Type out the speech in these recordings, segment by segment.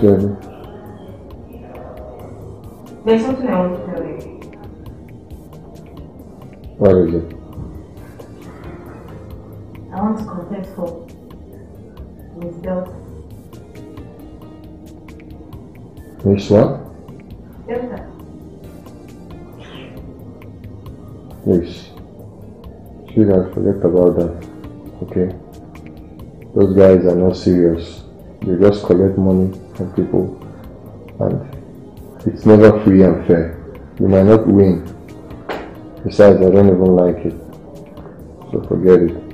There's something I want to tell you. What is it? I want to confess for Miss Delta. Miss what? Delta. Please. Sweetheart, forget about that. Okay? Those guys are not serious. They just collect money from people and it's never free and fair. You might not win. Besides, I don't even like it. So forget it.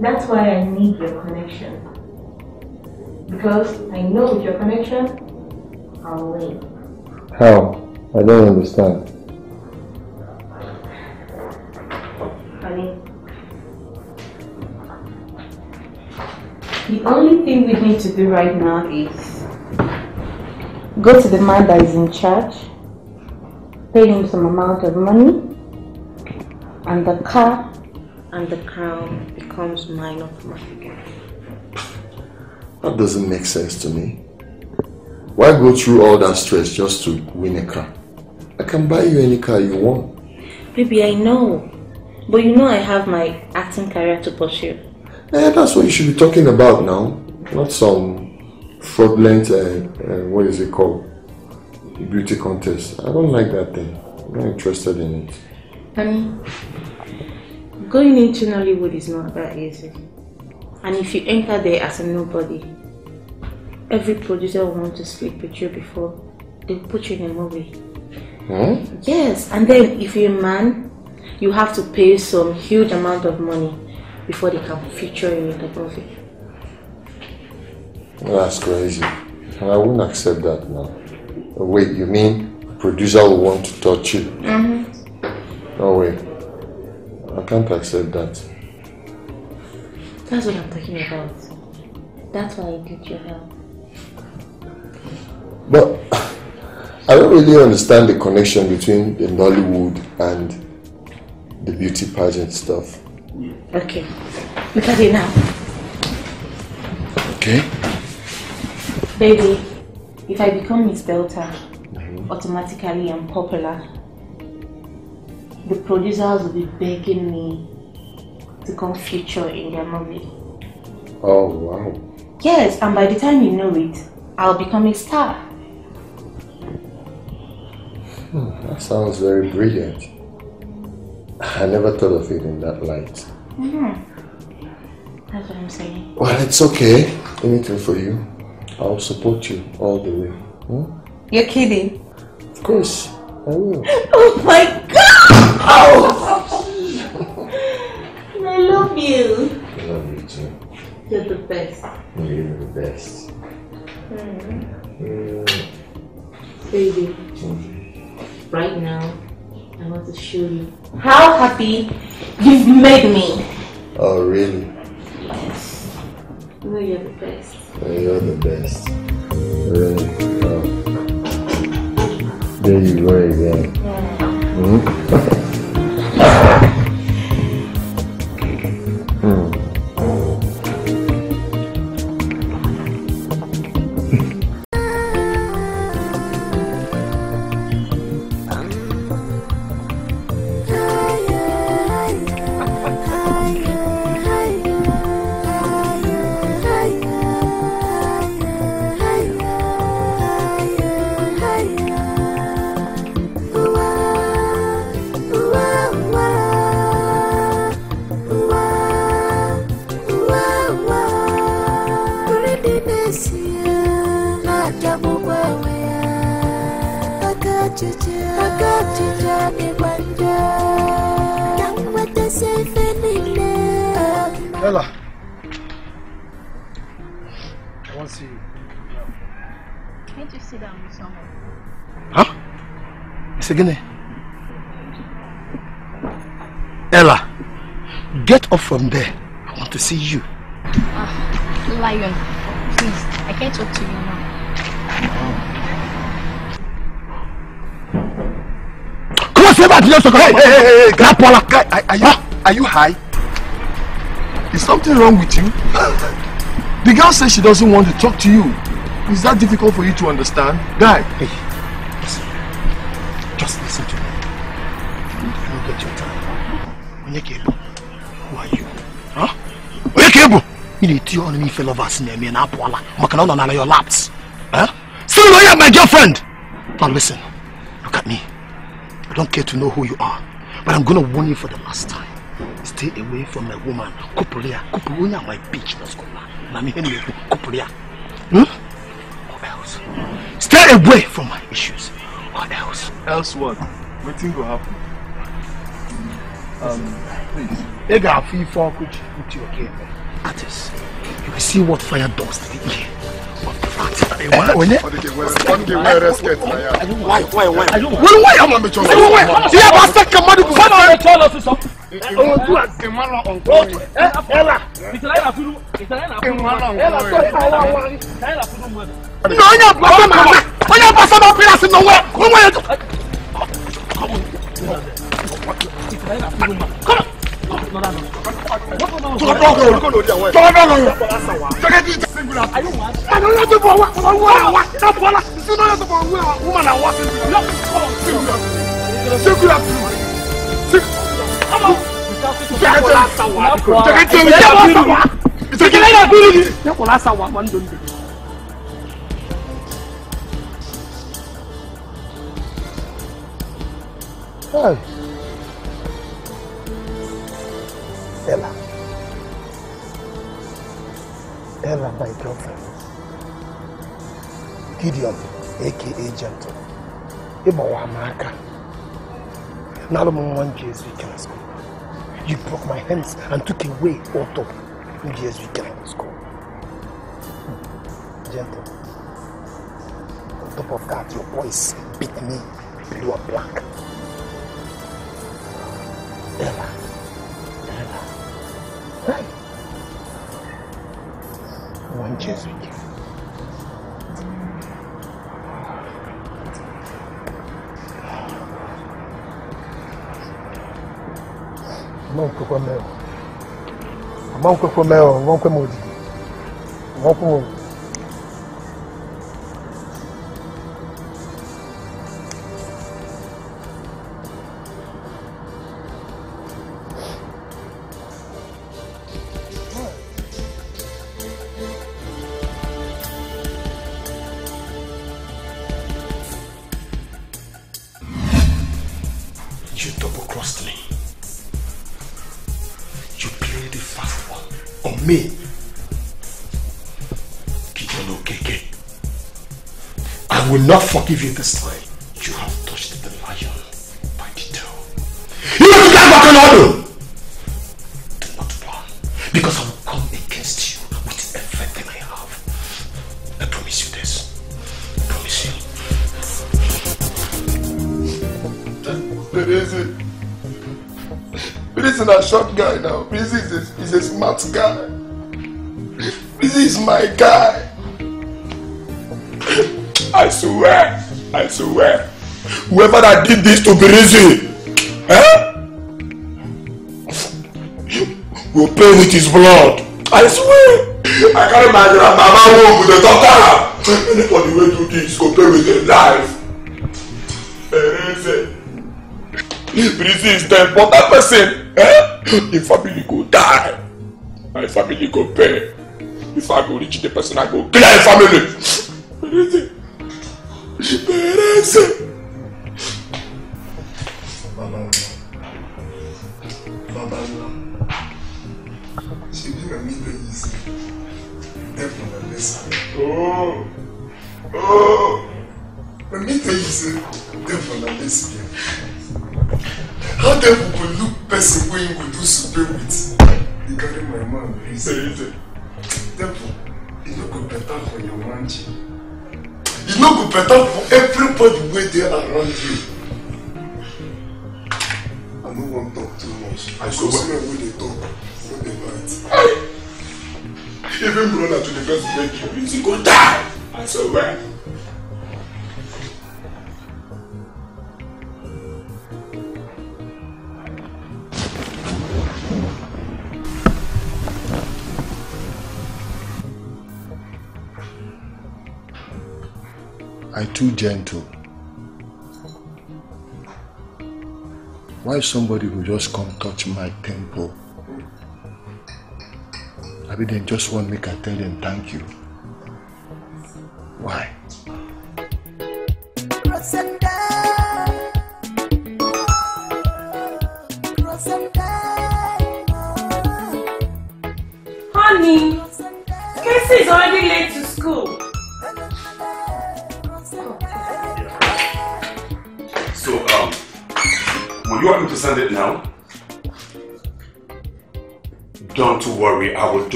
That's why I need your connection. Because I know with your connection, I'll win. How? I don't understand. Honey. The only thing we need to do right now is go to the man that is in charge, pay him some amount of money, and the car and the crown becomes mine automatically. That doesn't make sense to me. Why go through all that stress just to win a car? I can buy you any car you want. Baby, I know. But you know I have my acting career to pursue. Eh, that's what you should be talking about now. Not some fraudulent, uh, uh, what is it called? Beauty contest. I don't like that thing. I'm not interested in it. Honey, going into Nollywood is not that easy. And if you enter there as a nobody, every producer will want to sleep with you before they put you in a movie. Huh? Yes, and then if you're a man, you have to pay some huge amount of money before they can feature you in the movie. That's crazy. And I wouldn't accept that now. Wait, you mean producer will want to touch you? Mm-hmm. No way. I can't accept that. That's what I'm talking about. That's why I need your help. But I don't really understand the connection between the Nollywood and the beauty pageant stuff. Okay, look at it now. Okay. Baby, if I become Miss Delta, automatically I'm popular. The producers will be begging me to come feature in their movie. Oh, wow. Yes, and by the time you know it, I'll become a star. Hmm, that sounds very brilliant. I never thought of it in that light. Mhm. That's what I'm saying. Well, it's okay. Anything for you. I'll support you all the way. Hmm? You're kidding? Of course, I will. Oh my god! Oh! I love you. I love you too. You're the best. You're the best. Mm. Baby, right now, I want to show you how happy you've made me. Oh, really? Yes. You know you're the best. You're the best. Really? Oh. There you go again. Hmm? Hmm. Ella. I want to see you. Can't you sit down with someone? Huh? It's again. Ella, get up from there. I want to see you. Ah, Lion, please, I can't talk to you now. Come on, say back to your Hey, hey, hey, hey. Guy, are you, are you high? Is something wrong with you? The girl says she doesn't want to talk to you. Is that difficult for you to understand? Guy. Hey, listen. Just listen to me. You don't get your time. Onyekebo, who are you? Huh? Onyekebo! You need to on me fellow us near me and Apwala. Makana on your laps. Huh? Still know you're my girlfriend! Now listen. Look at me. I don't care to know who you are. But I'm gonna warn you for the last time. Stay away from a woman. Kupulia. Kupulia my bitch. Let's go. Nami Kupulia. Hmm? else. Stay away from my issues. What else? Else what? Waiting will happen. Um, please. They got free for could put you okay. That is, you will see what fire does to the ear Why? Why? Why? Why? I'm on the choice. Why? Yeah, but second money. Come on, the tell us something. Oh, tu as que malo on coin. Eh, ela. Italiana furu. Italiana furu. Ela so ela wa. Ela furu mo. No, onya papa mama. Onya papa mama place no way. Come on. Italiana furu ma. Come on. Hey. Ella. Ella, my girlfriend. Gideon, aka Gentle. Ịgbawa m aka. N'alụ m nwa nji ezu ike na school. You broke my hands and took away auto nji ezu ike na school. Gentle. On top of that, your boys beat me blue and black. Ella. wanke su Vamos kọ́ mẹ́wọ̀n mọ̀nkọ́ Vamos mẹ́wọ̀n mọ̀nkọ́ mọ̀ òdìdí mọ̀nkọ́ mọ̀ òdìdí. Me. Gideon Okeke. I will not forgive you this time. Whoever that did this to Berezi, eh? will pay with his blood. I swear. I carry my grandmama home with the doctor. Anybody will do this go pay with their life. Berezi. Breezy is dead, but that person, eh? The family go die. My family go pay. If I go reach the person, I go kill my family. just break your wrist. You go die. I said, well. I too gentle. Why somebody will just come touch my temple? I they just want me to tell them thank you.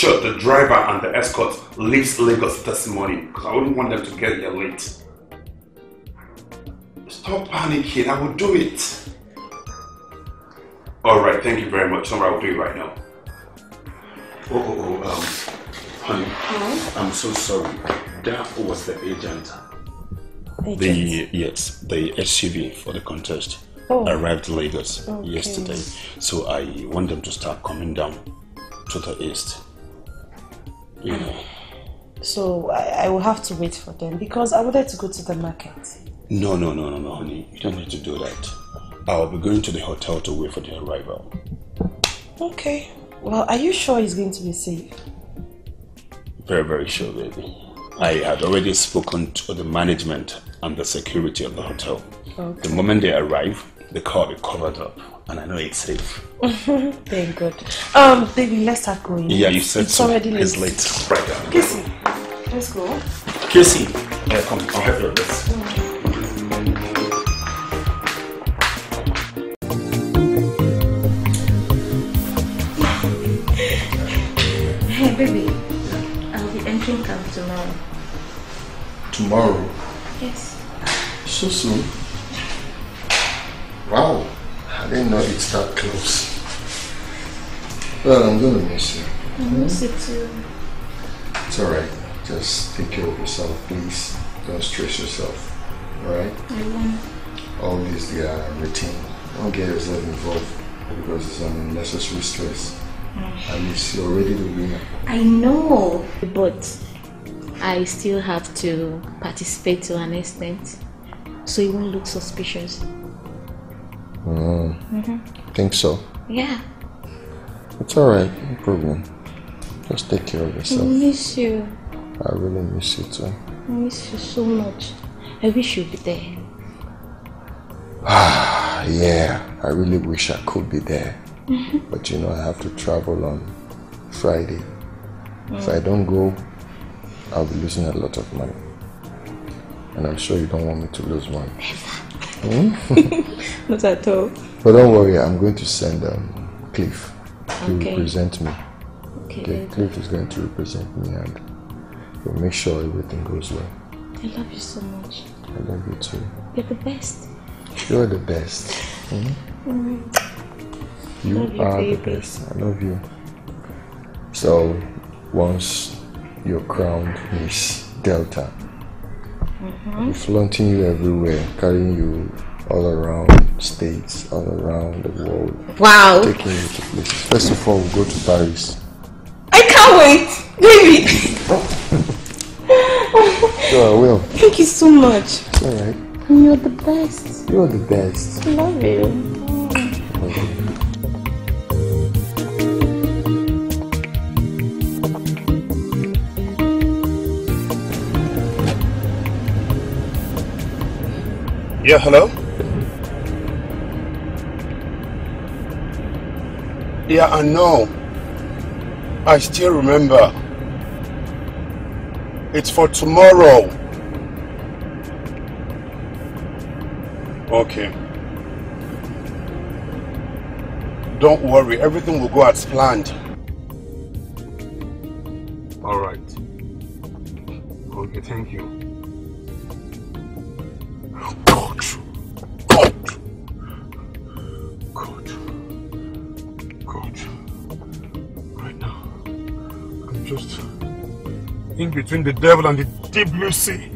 Sure the driver and the escort leaves Lagos this morning because I wouldn't want them to get here late. Stop panicking, I will do it. Alright, thank you very much. Alright, I'll do it right now. Oh, oh, oh, um, honey, I'm so sorry. That was the agent. The yes, the SUV for the contest Oh. arrived Lagos Okay. yesterday. So I want them to start coming down to the east. Yeah. So I, I will have to wait for them because I wanted to go to the market. No, no, no, no, no, honey. You don't need to do that. I'll be going to the hotel to wait for their arrival. Okay. Well, are you sure it's going to be safe? Very, very sure, baby. I had already spoken to the management and the security of the hotel. Okay. The moment they arrive, the car will be covered up, and I know it's safe. Thank God. Um, baby, let's start going. Yeah, you said it's so. already late. It's late. Right down. Kissy, let's go. Casey, yeah, come, I'll help you with this. Hey, baby. I'll be entering camp tomorrow. Tomorrow? Yes. So soon? Wow, I didn't know it's that close. Well, I'm gonna miss you. I miss you too. It's alright. Just take care of yourself, please. Don't stress yourself. Alright? I won't. Always the uh, routine. Don't get yourself involved because it's an unnecessary stress. At least you're already the winner. I know, but I still have to participate to an extent, so it won't look suspicious. Mm. Think so? Yeah. It's alright, no problem. Just take care of I yourself. miss you. I really miss you too. I miss you so much. I wish you'd be there. Ah, yeah, I really wish I could be there. Mhm. But you know, I have to travel on Friday. If I don't go, I'll be losing a lot of money. And I'm sure you don't want me to lose money. Hmm? Not at all. But don't worry, I'm going to send um, Cliff to Okay. represent me. Okay, Okay. Cliff is going to represent me and we'll make sure everything goes well. I love you so much. I love you too. You're the best. You're the best. Hmm? You Love you, are the best. I love you. So, once you're crowned Miss Delta, Mm-hmm. Be flaunting you everywhere, carrying you all around states, all around the world, Wow. taking you to places. First of all, we'll go to Paris. I can't wait. Baby. Sure, I will. Thank you so much. It's alright. You're the best. You're the best. I love you. Yeah, hello? Yeah, I know. I still remember. It's for tomorrow. Okay. Don't worry, everything will go as planned. Alright. Okay, thank you. Between the devil and the deep blue sea.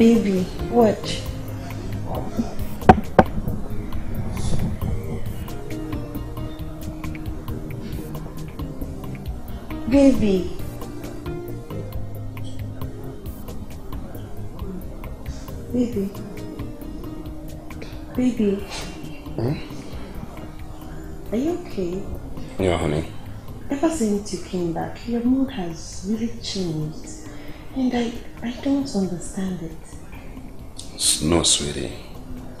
Baby, watch. Baby. Baby. Baby. Hmm? Are you okay? Yeah, honey. Ever since you came back, your mood has really changed. And I, I don't understand it. No, sweetie.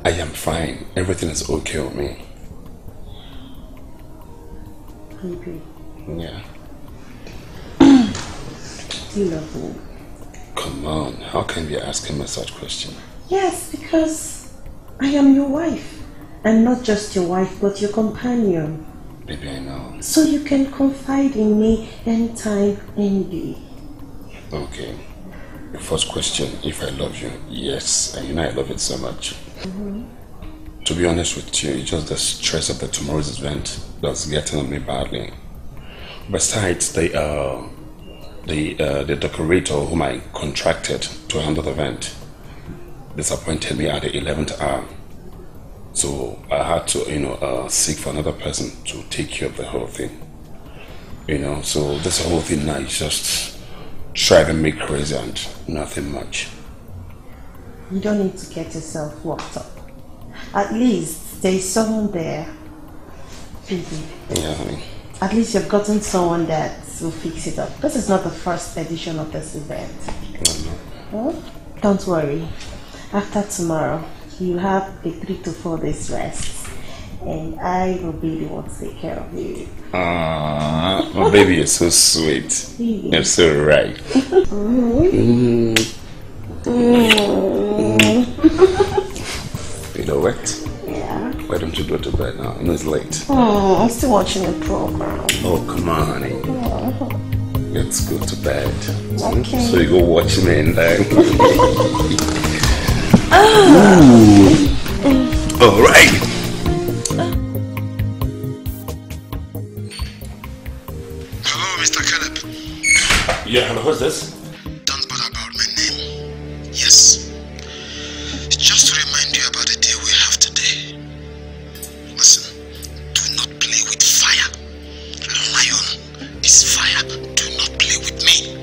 I am fine. Everything is okay with me. Baby, Yeah. you love me? Come on. How can you ask him a such question? Yes, because I am your wife. And not just your wife, but your companion. Baby, I know. So you can confide in me anytime, any day. Okay. The first question, if I love you, yes. And you know I love it so much. To be honest with you, it's just the stress of the tomorrow's event that's getting on me badly. Besides, the uh, the uh, the decorator whom I contracted to handle the event disappointed me at the eleventh hour. So I had to, you know, uh, seek for another person to take care of the whole thing. You know, so this whole thing now is just driving me crazy and nothing much. You don't need to get yourself worked up. At least there is someone there. Yeah, at least you've gotten someone that will fix it up. This is not the first edition of this event. Mm-hmm. Huh? Don't worry. After tomorrow, you have a three to four days rest. And I will be the one to take care of you. Ah, my baby, you're so sweet. You're so right. Mm. You know what? Yeah. Why don't you go to bed now? I know it's late. Oh, I'm still watching the program. Oh, come on, honey. Let's go to bed. Okay. So you go watch me and then. All right. This? Don't bother about my name. Yes. Just to remind you about the deal we have today. Listen, do not play with fire. Lion is fire. Do not play with me.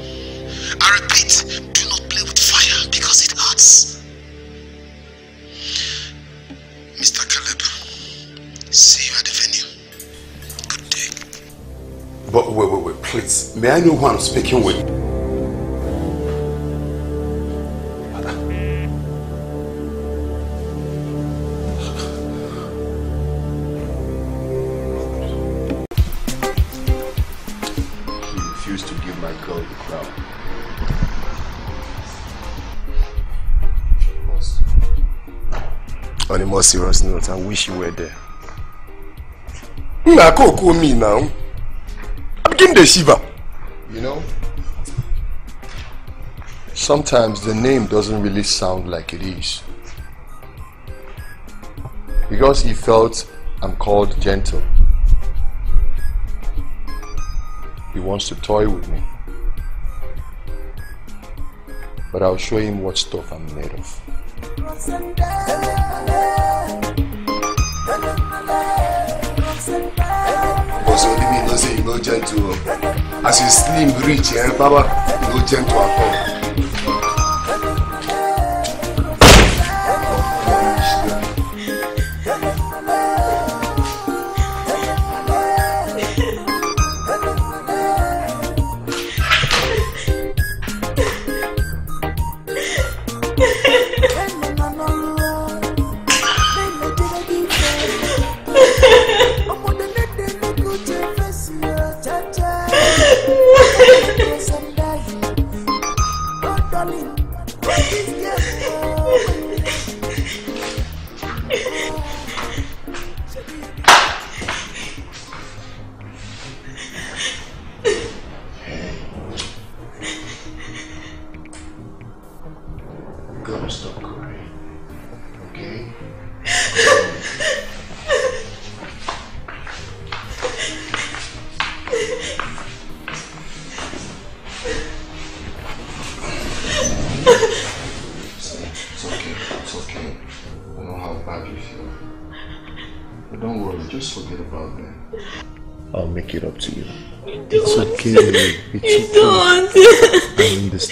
I repeat, do not play with fire because it hurts. Mr. Caleb, see you at the venue. Good day. But wait, wait, wait, please. May I know who I'm speaking with? I wish you were there. Nah, go call me now. I'm getting the shiver. You know, Sometimes the name doesn't really sound like it is. Because he felt I'm called gentle. He wants to toy with me. But I'll show him what stuff I'm made of. So only me know say you no gentle. oh. As you slim reach, eh, Baba, you no gentle at all.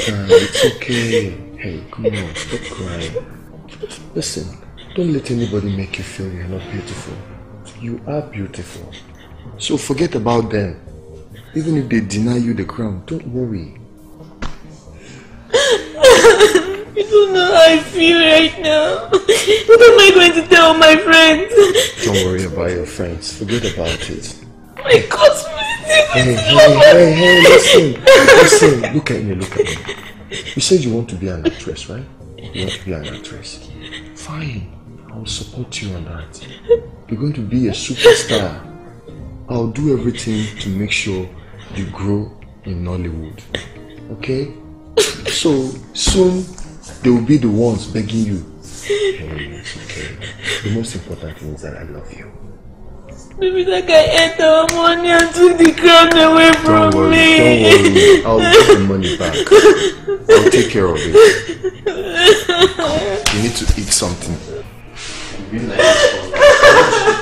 I. It's okay. Hey, come on. Stop crying. Listen, don't let anybody make you feel you're not beautiful. You are beautiful. So forget about them. Even if they deny you the crown, don't worry. You don't know how I feel right now. What am I going to tell my friends? Don't worry about your friends. Forget about it. My. Hey, hey, hey, hey, listen. Listen, look at me, look at me. You said you want to be an actress, right? You want to be an actress. Fine. I'll support you on that. You're going to be a superstar. I'll do everything to make sure you grow in Nollywood. Okay? So soon they will be the ones begging you. Hey, it's okay. The most important thing is that I love you. Maybe that guy ate our money and took the crown away from Don't worry, me. don't worry. I'll get the money back. I'll take care of it. You need to eat something. You've been like this I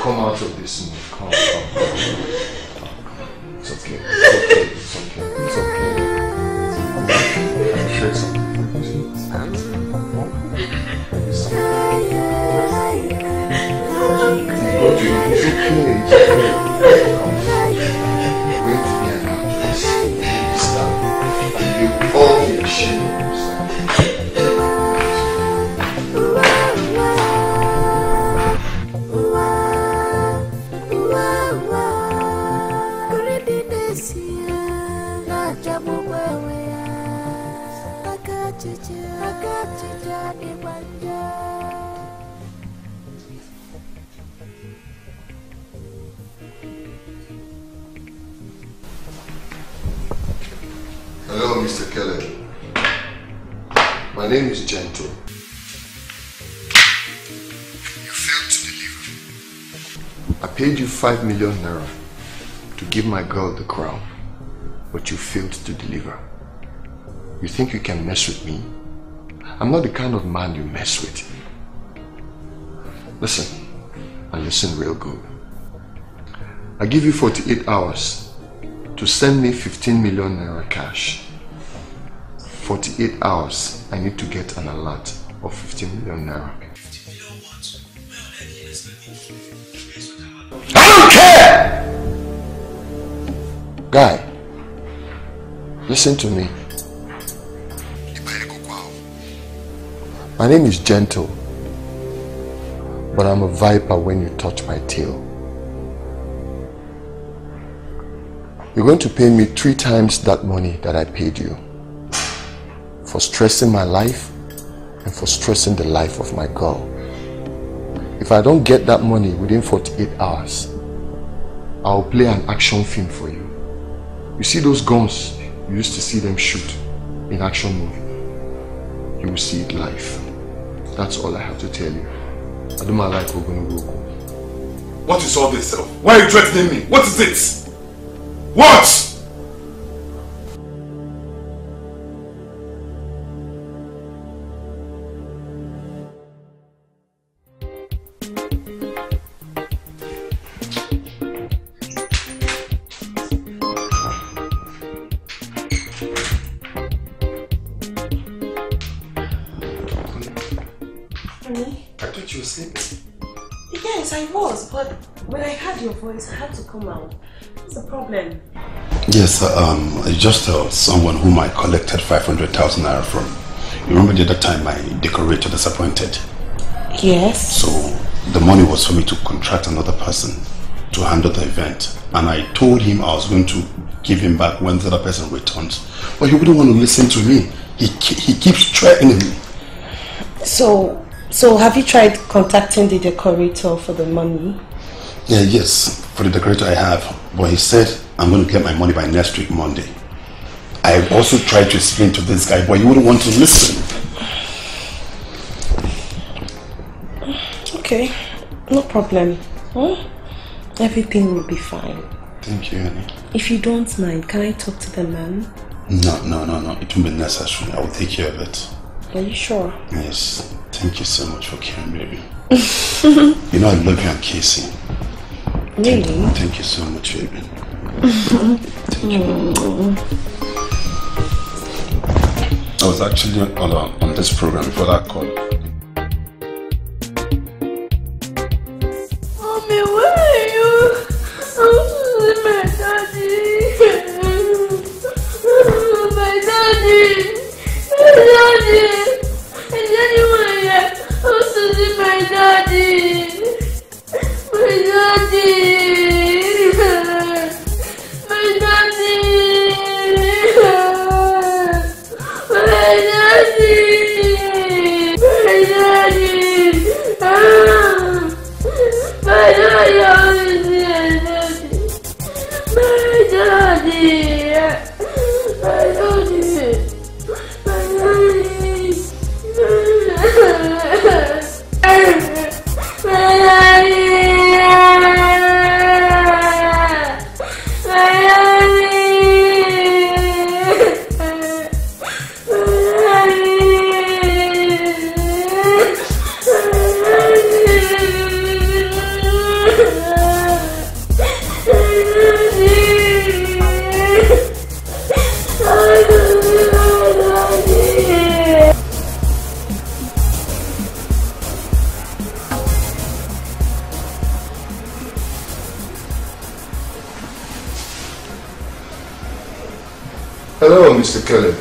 come out of this mood. Come, come, come. It's okay. It's okay. It's okay. It's okay. I'm sure something. It's My name is Gentle. You failed to deliver. I paid you 5 million naira to give my girl the crown, but you failed to deliver. You think you can mess with me? I'm not the kind of man you mess with. Listen, and listen real good. I give you 48 hours to send me 15 million naira cash. 48 hours, I need to get an alert of 15 million naira. I don't care! Guy, listen to me. My name is Gentle, but I'm a viper when you touch my tail. You're going to pay me three times that money that I paid you for stressing my life and for stressing the life of my girl. If I don't get that money within 48 hours, I'll play an action film for you. You see those guns you used to see them shoot in action movie? You will see it live. That's all I have to tell you. I do my like Ogunugoku. What is all this? Why are you threatening me? What is it? What? Come out. What's the problem? Yes, um, I just uh, someone whom I collected 500,000 naira from. You remember the other time my decorator disappointed? Yes. So the money was for me to contract another person to handle the event. And I told him I was going to give him back when the other person returns. But he wouldn't want to listen to me. He, he keeps threatening me. So, so have you tried contacting the decorator for the money? Yeah, yes, for the decorator I have. But he said I'm going to get my money by next week, Monday. I also tried to explain to this guy, but he wouldn't want to listen. Okay, no problem. Hmm? Everything will be fine. Thank you, honey. If you don't mind, can I talk to the man? No, no, no, no. It won't be necessary. I will take care of it. Are you sure? Yes. Thank you so much for caring, baby. you know I love you and Casey. Really? Thank you so much, baby. I was actually on, uh, on this program before that call. Mommy, where are you? I'm my daddy. my daddy. My daddy. Is anyone here? I'm my daddy. My Mr. Kelly.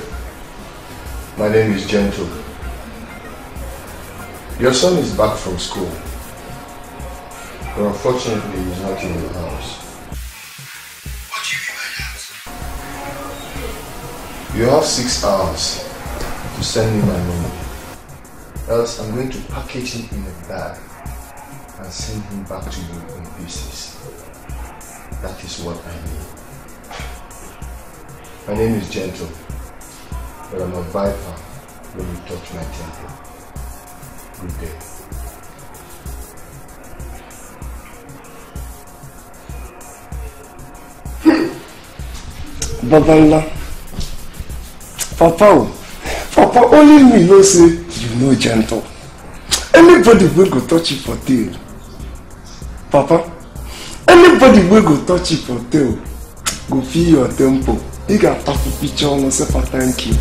My name is Gentle. Your son is back from school, but unfortunately he's not in the house. What do You have six hours to send me my money. Else I'm going to package it in a bag and send him back to you in pieces. That is what I need. My name is Gentle, but I'm a viper when you touch my temple. Good day. Babala. Papa, Papa, only me know say you know gentle. Anybody will go touch you for tail. Papa, anybody will go touch you for tail go feel your tempo. Ị ga-atafu picha ọnụ sefa thank you.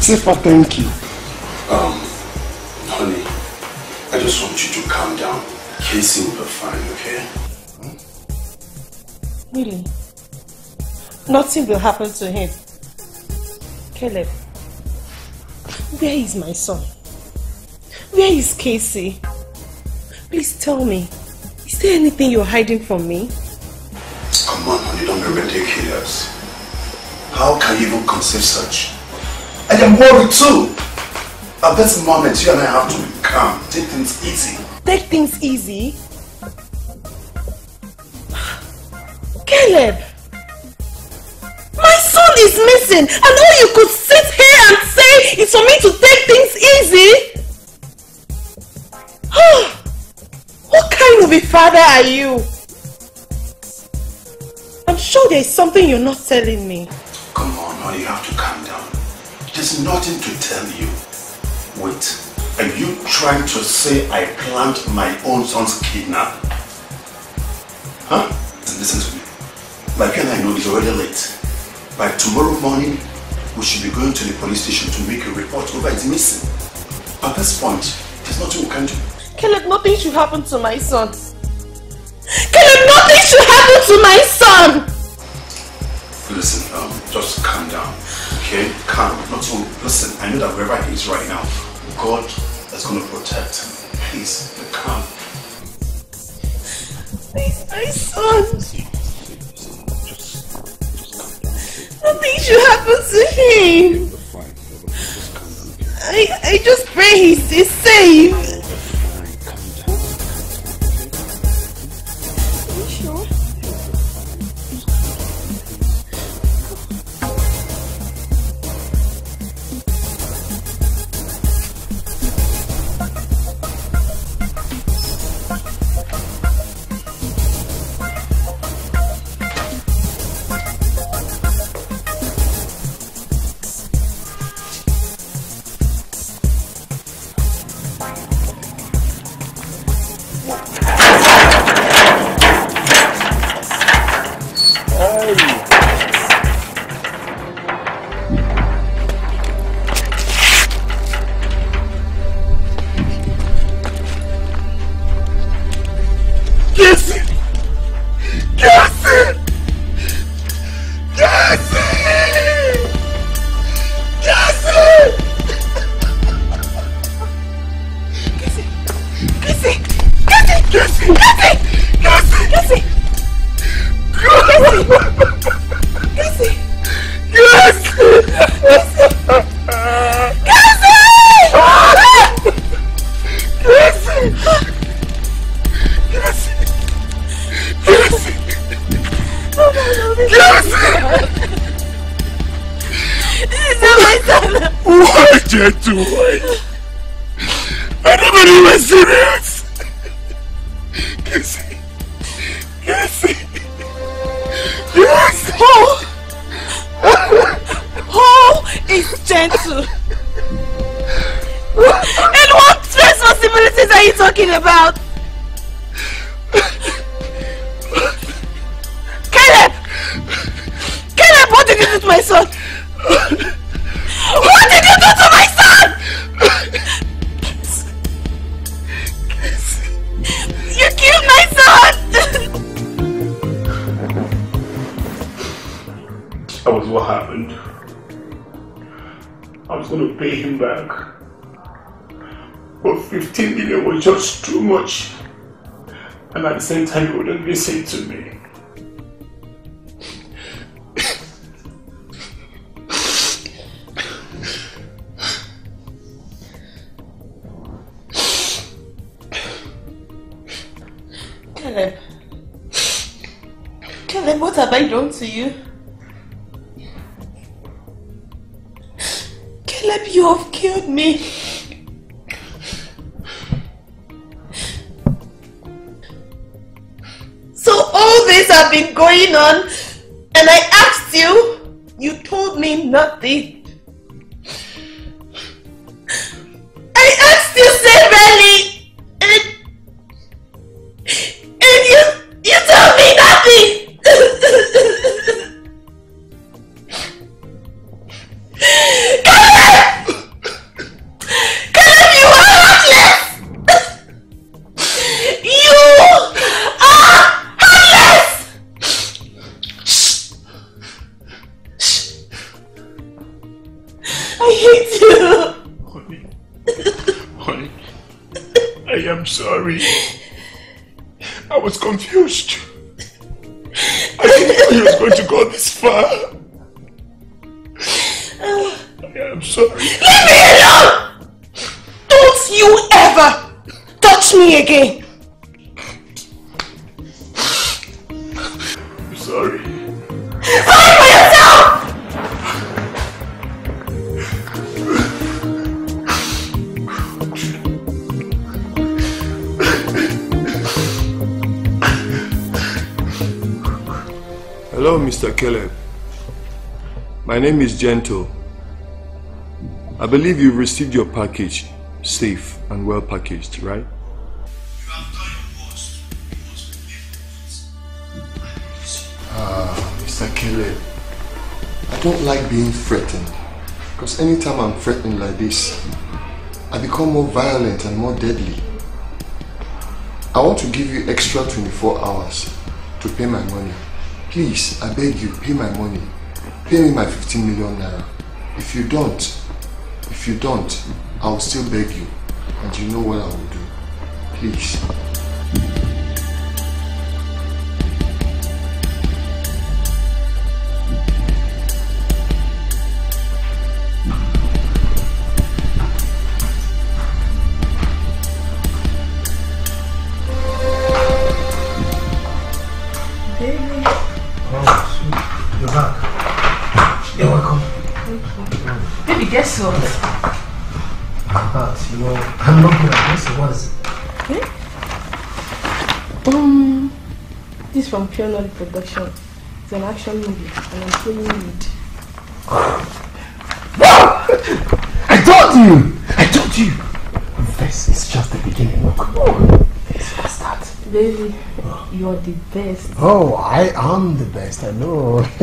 Sefa thank you. Um, honey, I just want you to calm down. Casey will be fine, okay? Really? Nothing will happen to him. Caleb, where is my son? Where is Casey? Please tell me, is there anything you're hiding from me? Come on, honey, don't be ridiculous. How can you even conceive such? I am worried too. At this moment, you and I have to be calm. Take things easy. Take things easy. Caleb! My son is missing and all you could sit here and say is for me to take things easy? what kind of a father are you? I'm sure there's something you're not telling me. Come on, honey, you have to calm down. There's nothing to tell you. Wait, are you trying to say I planned my own son's kidnap? Huh? Listen to me. My pen I know is already late. By tomorrow morning, we should be going to the police station to make a report over his missing. At this point, there's nothing we can do. Caleb, nothing should happen to my son. Caleb, nothing should happen to my son! Listen, um, just calm down. Okay? Calm. Not so listen, I know that wherever he is right now, God is gonna protect him. Please, be calm. Please, my son. Nothing should happen to him. I, I just pray he's, he's safe. What? He wouldn't be listen to me. Caleb. Caleb, what have I done to you? Caleb, you have killed me. On I'm sorry. Fight for yourself! Hello, Mr. Caleb. My name is Gentle. I believe you received your package safe and well packaged, right? Don't like being threatened. Because anytime I'm threatened like this, I become more violent and more deadly. I want to give you extra 24 hours to pay my money. Please, I beg you, pay my money. Pay me my 15 million naira. If you don't, if you don't, I will still beg you. And you know what I will do. Please. From Pure Knowledge Production. It's an action movie, and I'm playing lead. I told you! I told you! This is just the beginning. Look. Let's just start. Baby, you're the best. Oh, I am the best, I know.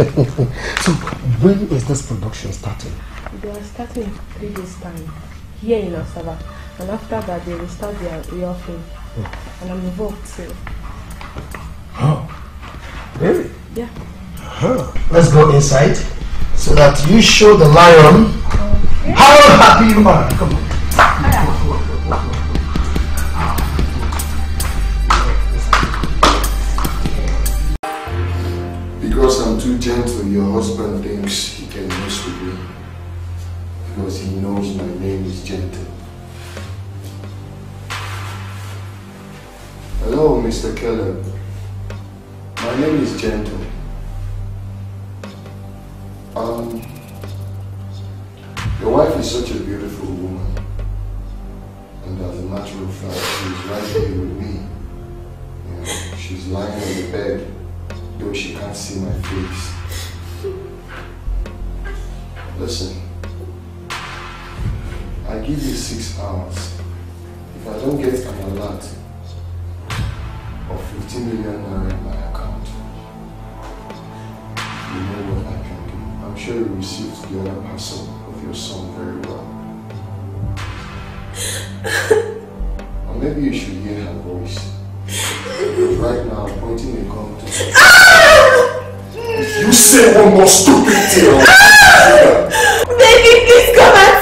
so, when is this production starting? They are starting three days' time here in Asaba, and after that they will start their real film. Hmm. And I'm involved too. Really? Yeah. Huh. Let's go inside so that you show the lion how happy you are. Come on. Because I'm too gentle, your husband thinks he can mess with me. Because he knows my name is Gentle. Hello, Mr. Caleb. My name is Gentle. Um, Your wife is such a beautiful woman. And as a matter of fact, she's right here with me. Know, she's lying on the bed, though she can't see my face. Listen, I give you six hours. If I don't get an alert of 15 million naira you know what I can do. I'm sure you received the other parcel of your son very well. or maybe you should hear her voice. Right now, I'm pointing a gun to her. If you say one more stupid thing, Baby, please come and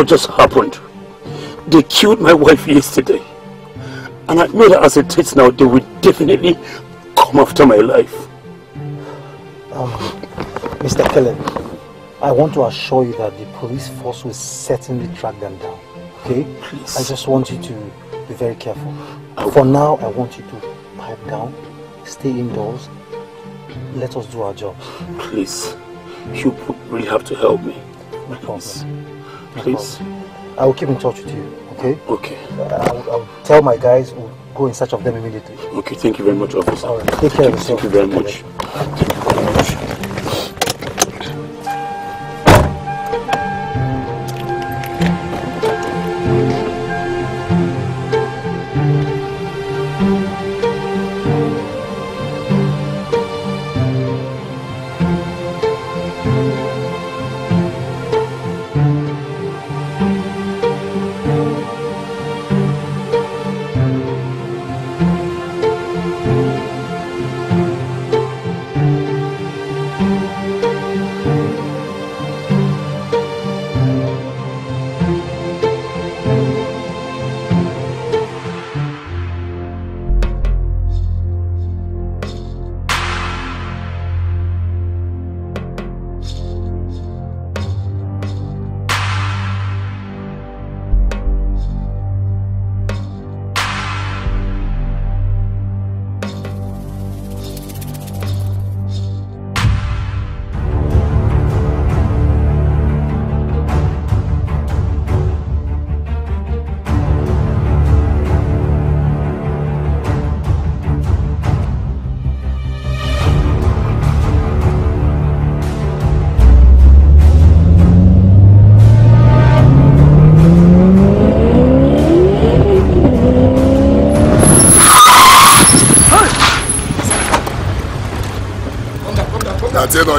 what just happened. They killed my wife yesterday. And I know that as it is now, they will definitely come after my life. Um, Mr. Kelly, I want to assure you that the police force will certainly track them down. Okay? Please. I just want you to be very careful. For now, I want you to pipe down, stay indoors, let us do our job. Please, you really have to help me. No problem. Please. I will keep in touch with you, okay? Okay. I will, I will tell my guys, we'll go in search of them immediately. Okay, thank you very much, officer. All right, take care of yourself. Thank you very much.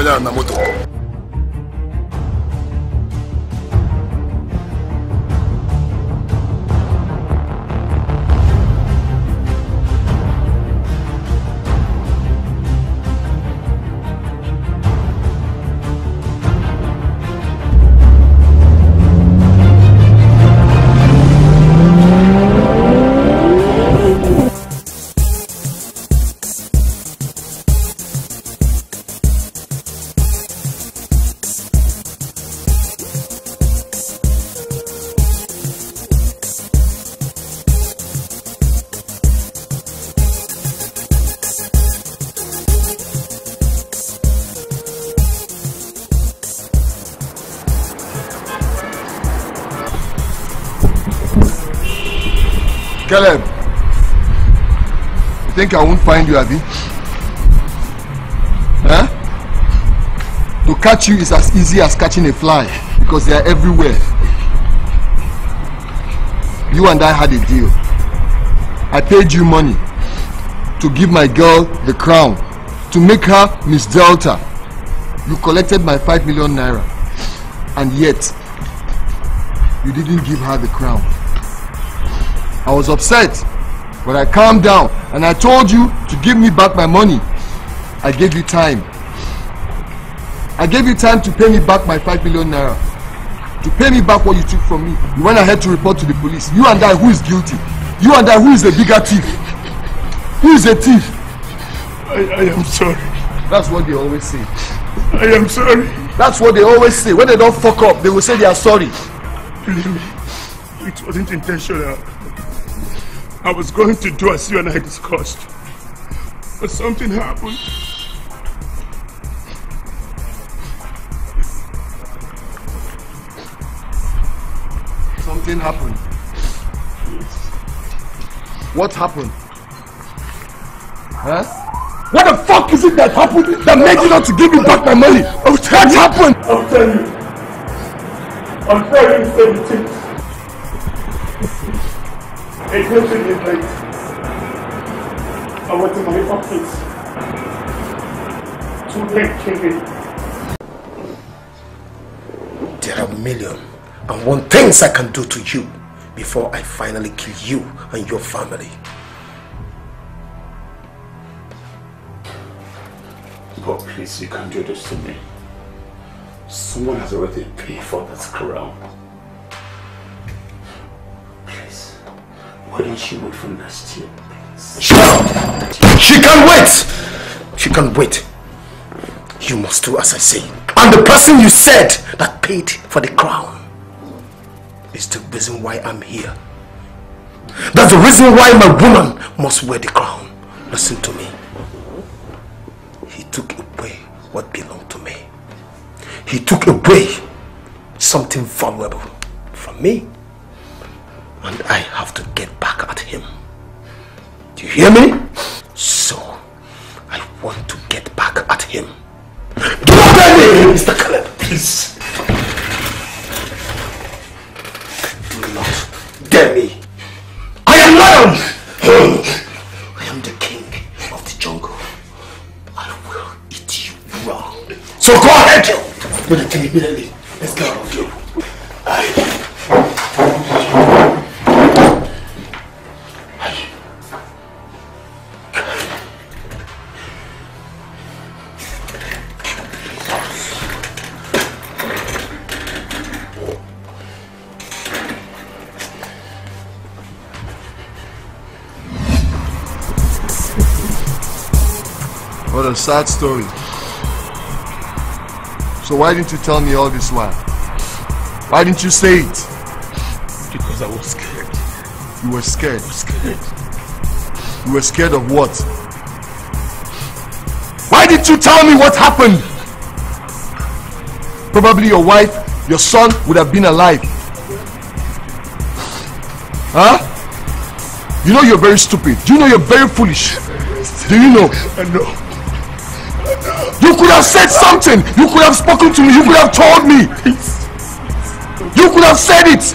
популярном think I won't find you, Abi? Huh? To catch you is as easy as catching a fly because they are everywhere. You and I had a deal. I paid you money to give my girl the crown, to make her Miss Delta. You collected my 5 million naira and yet you didn't give her the crown. I was upset, but I calmed down and I told you to give me back my money. I gave you time. I gave you time to pay me back my 5 million naira. To pay me back what you took from me. You went ahead to report to the police. You and I, who is guilty? You and I, who is the bigger thief? Who is a thief? I, I am sorry. That's what they always say. I am sorry. That's what they always say. When they don't fuck up, they will say they are sorry. Believe me, it wasn't intentional. I was going to do as you and I discussed. But something happened. Something happened. What happened? Huh? What the fuck is it that happened that made you not to give me back my money? What happened? I'll tell you. On Friday 17th, a person is late. I went to my office. Two men came in. There are a million and one things I can do to you before I finally kill you and your family. But please, you can't do this to me. Someone has already paid for this crown. Why don't she wait for next year. She can wait! She can wait. You must do as I say. And the person you said that paid for the crown is the reason why I'm here. That's the reason why my woman must wear the crown. Listen to me. He took away what belonged to me. He took away something valuable from me. And I have to get back at him. Do you hear me? So, I want to get back at him. Do not tell me, Mr. Caleb, please. Do not dare me. I am lion. I am the king of the jungle. I will eat you raw. So go ahead. Do the thing immediately. Let's get sad story. So why didn't you tell me all this while? Why didn't you say it? Because I was scared. You were scared. scared. You were scared of what? Why didn't you tell me what happened? Probably your wife, your son would have been alive. Huh? You know you're very stupid. Do you know you're very foolish? Do you know? I know. You could have said something. You could have spoken to me. You could have told me. You could have said it.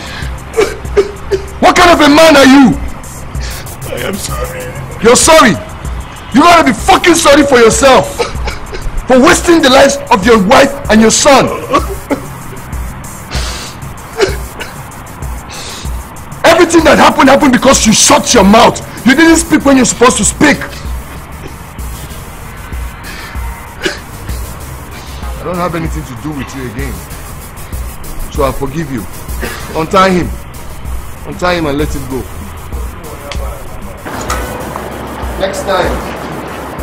What kind of a man are you? I am sorry. You're sorry. You gotta be fucking sorry for yourself. For wasting the lives of your wife and your son. Everything that happened happened because you shut your mouth. You didn't speak when you're supposed to speak. Don't have anything to do with you again. So I forgive you. Untie him. Untie him and let him go. Next time,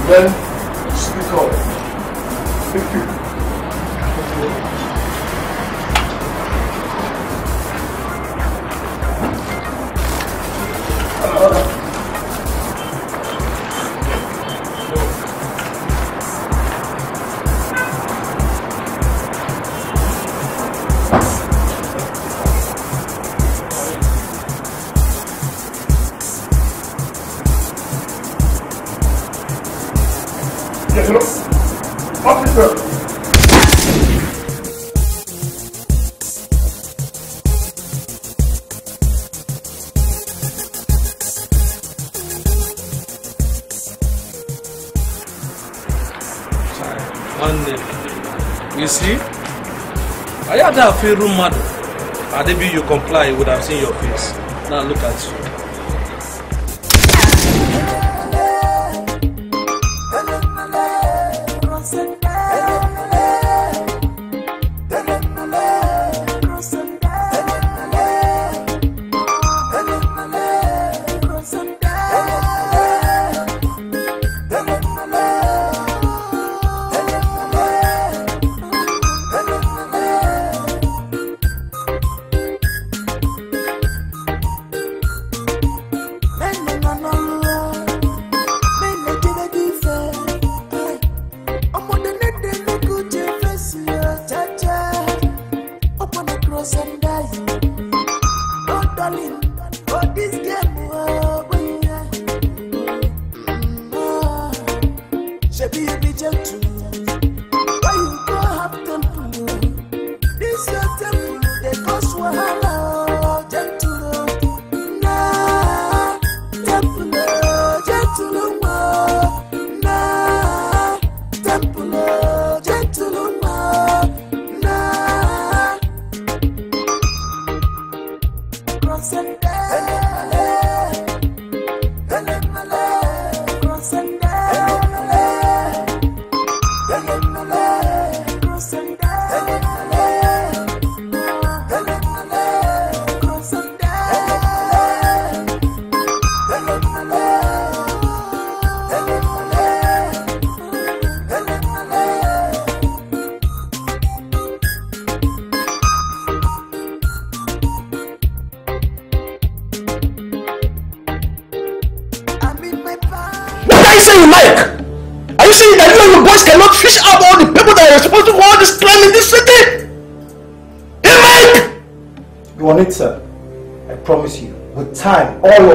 then speak up. Thank you. Feel room mad Adebi you comply would have seen your face. Now look at you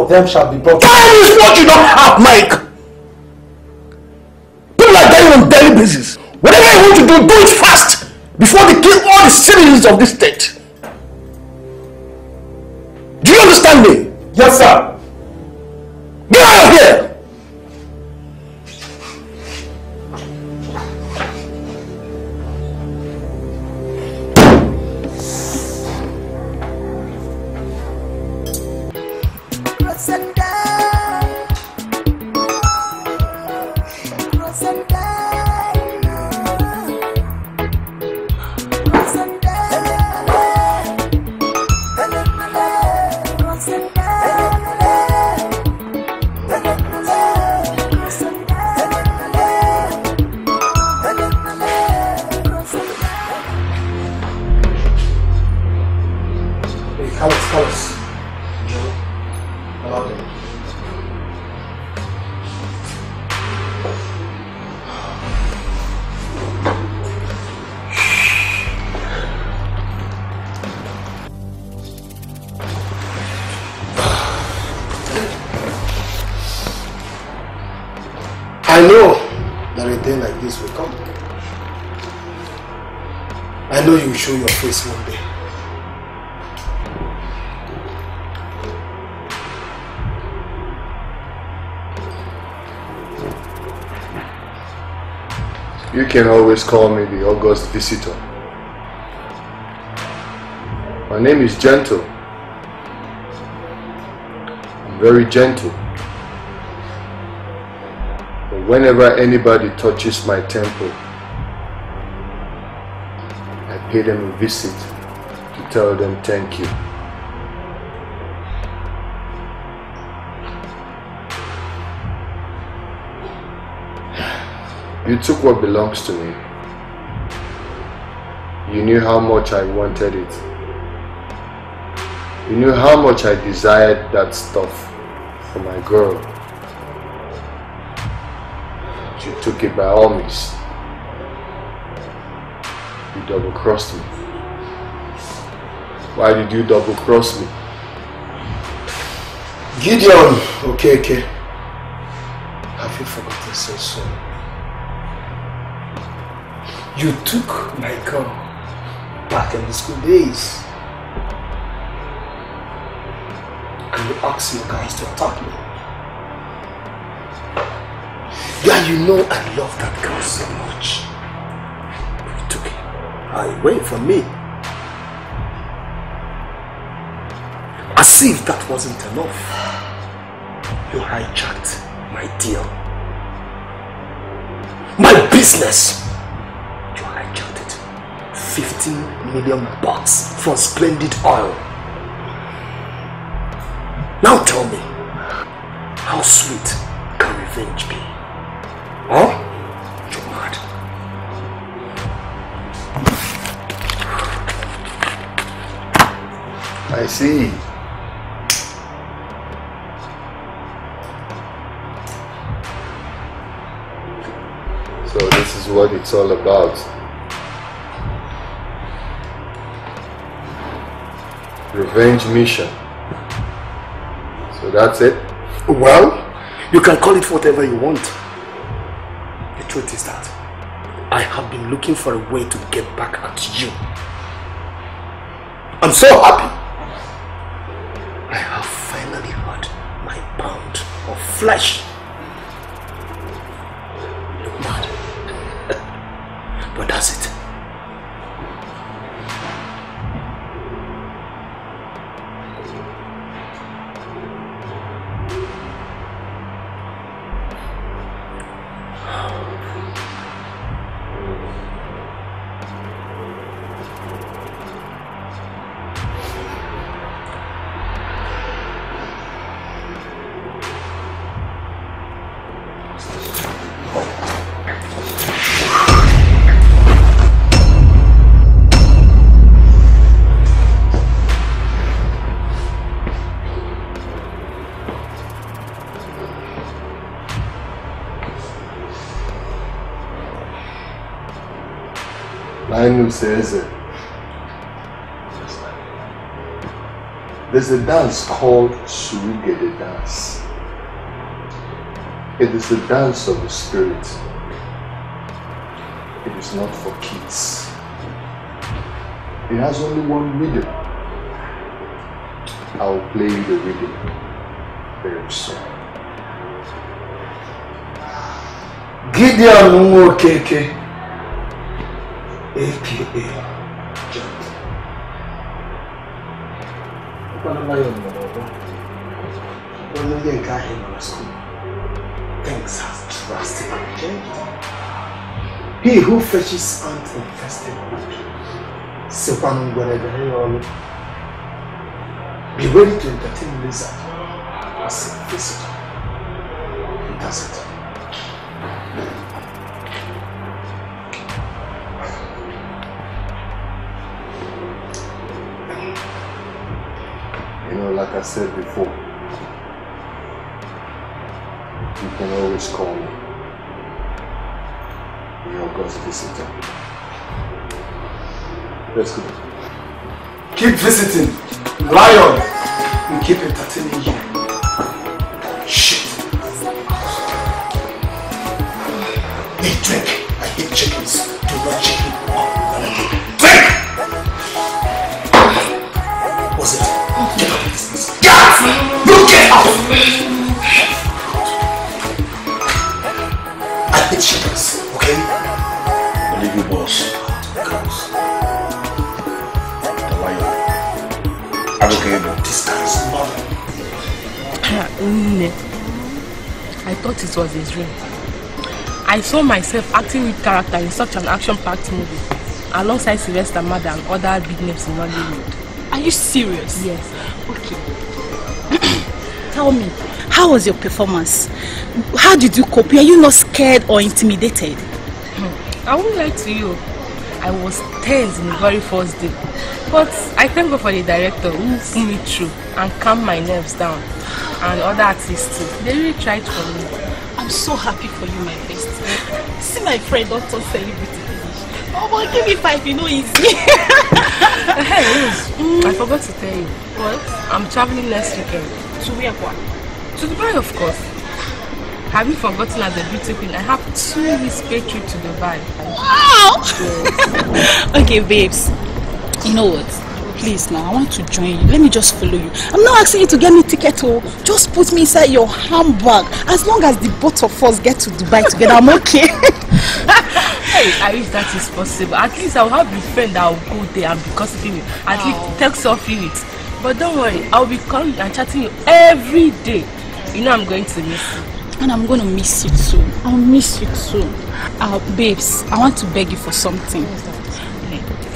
of them shall be brought. Time is what you don't have, Mike. People are dying on daily basis. Whatever you want to do, do it fast before they kill all the citizens of this face one day. You can always call me the August visitor. My name is Gentle. I'm very gentle. But whenever anybody touches my temple, pay them a visit to tell them thank you. You took what belongs to me. You knew how much I wanted it. You knew how much I desired that stuff for my girl. You took it by all means. Double crossed me. Why did you double cross me? Gideon, okay, okay. Have you forgotten so soon? You took my girl back in the school days. And you asked your guys to attack me. Yeah, you know I love that girl so much. Away from me. As if that wasn't enough. You hijacked my deal. My business. You hijacked it. 15 million bucks for splendid oil. Now tell me, it's all about. Revenge mission. So that's it? Well, you can call it whatever you want. The truth is that I have been looking for a way to get back at you. I'm so happy. I have finally had my pound of flesh. Says it. There's a dance called Surugede dance. It is the dance of the spirit. It is not for kids. It has only one rhythm. I'll play the rhythm very soon. Gideon Nwokeke, aka John. Ọkpọrọla ya ọmụmụ ọgbọ. Onye onye nke ahụ nọ na school. Things have drastically changed. He who fetches ant infested sikwanụ ngwere ya ọrụ. Be ready to entertain lizard as a visitor. I said before, you can always call me. Your God's visitor. Let's go. Keep visiting. Lion. We keep entertaining it was a dream. I saw myself acting with character in such an action-packed movie, alongside Sylvester Madu and other big names in Nollywood. Are you serious? Yes. Okay. Tell me, how was your performance? How did you cope? Are you not scared or intimidated? Hmm. I won't lie to you. I was tense in the very first day. But I thank God for the director who pulled me through and calmed my nerves down. And other artists too. They really tried for me. I'm so happy for you, my best. See my friend Doctor Celebrity. Oh boy, give me five, you know easy. hey, Rose, I forgot to tell you. What? I'm traveling next weekend. To where what? To Dubai, of course. Have you forgotten as a beauty queen? I have two weeks paid trip to Dubai. Wow! okay, babes. You know what? Please now, I want to join you. Let me just follow you. I'm not asking you to get me ticket oh. Just put me inside your handbag. As long as the both of us get to Dubai together, I'm okay. hey, I wish that is possible. At least I'll have a friend that will go there and be gossiping with. At least text off it. But don't worry, I'll be calling and chatting you every day. You know I'm going to miss you. And I'm going to miss you too. I'll miss you too. Uh, babes, I want to beg you for something.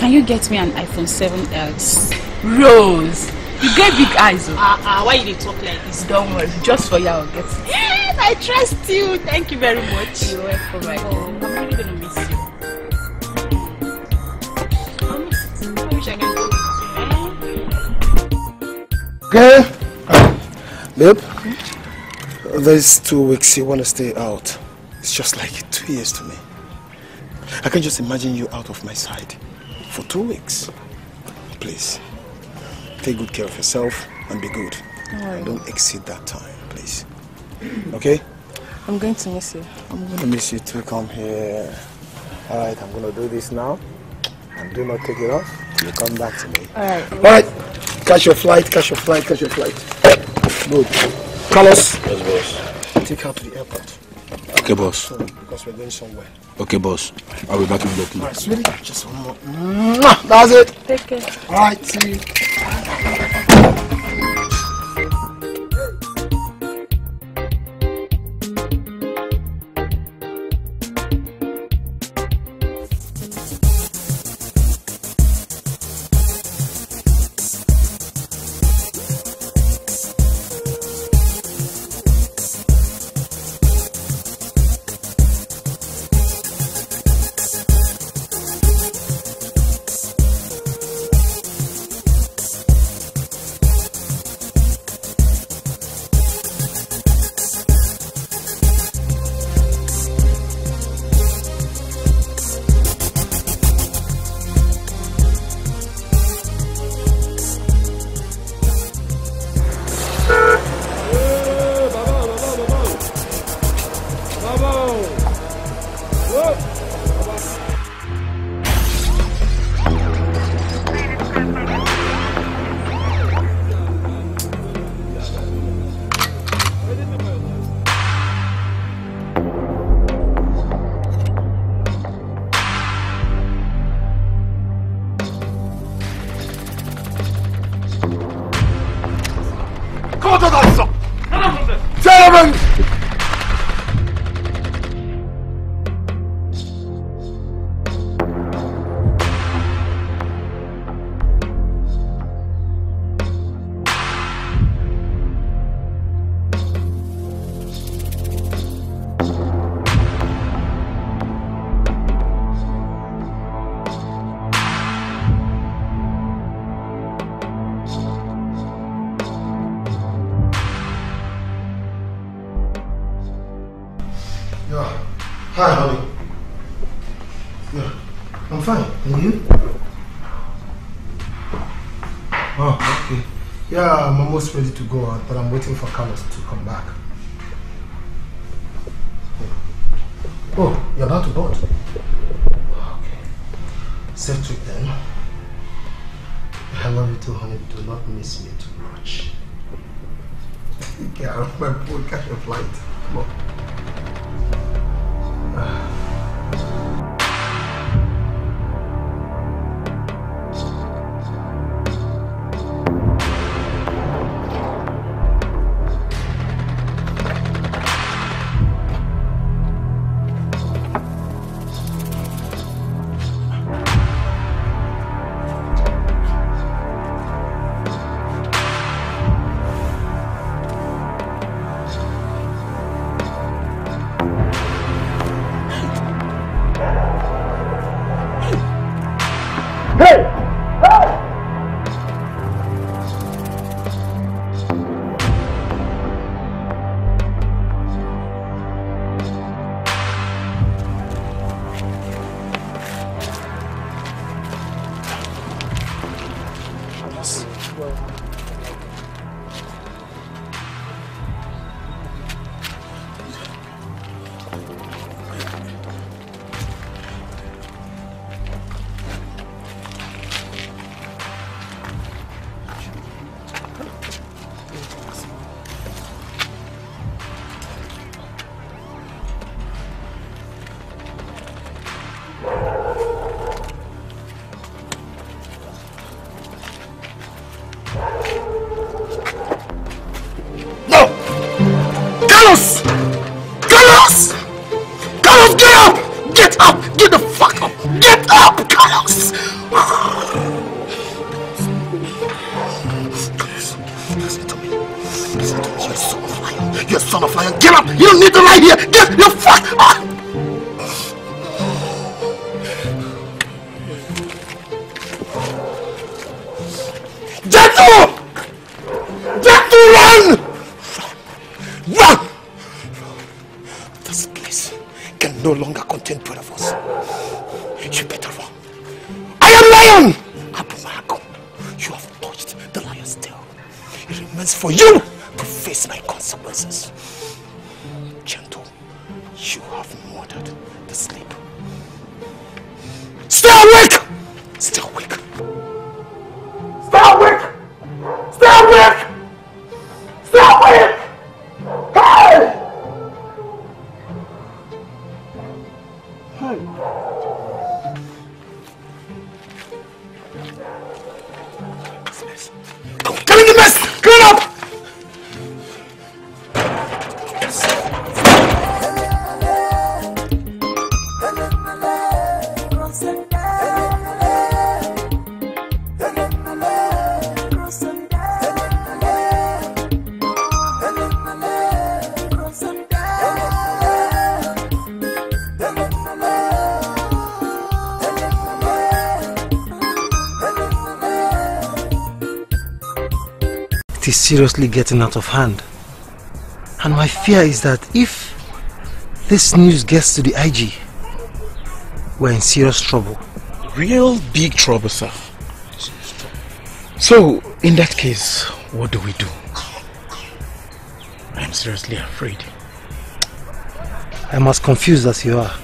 Can you get me an iPhone 7X? Rose, you get big eyes. Oh. Uh, uh, why you talk like this? Don't worry, just for you I'll get it. Yes, I trust you. Thank you very much. You're welcome, my oh, I'm really going to miss you. I wish I can Okay. Babe, these two weeks you want to stay out. It's just like two years to me. I can just imagine you out of my sight for two weeks. Please, take good care of yourself and be good. Alright. Don't exceed that time, please. Okay? I'm going to miss you. I'm gonna miss you too. Come here. All right, I'm gonna do this now, and do not take it off. You come back to me. Alright. All right. Catch your flight. Catch your flight. Catch your flight. Good. Carlos. Yes, boss. Take her to the airport. Okay, boss. Soon, because we're going somewhere. Okay, boss. I'll be back immediately. All right, sweetie. Just one more. Mwah! That's it. Take care. All right. See you. Almost ready to go out, but I'm waiting for Carlos to come back. Oh, you're about to board? Okay. Set trip then. I love you too, honey. Do not miss me too much. Get out of my boat, catch a flight. Stay awake! Seriously getting out of hand. And my fear is that if this news gets to the IG, we're in serious trouble. Real big trouble, sir. So, in that case, what do we do? I'm seriously afraid. I'm as confused as you are.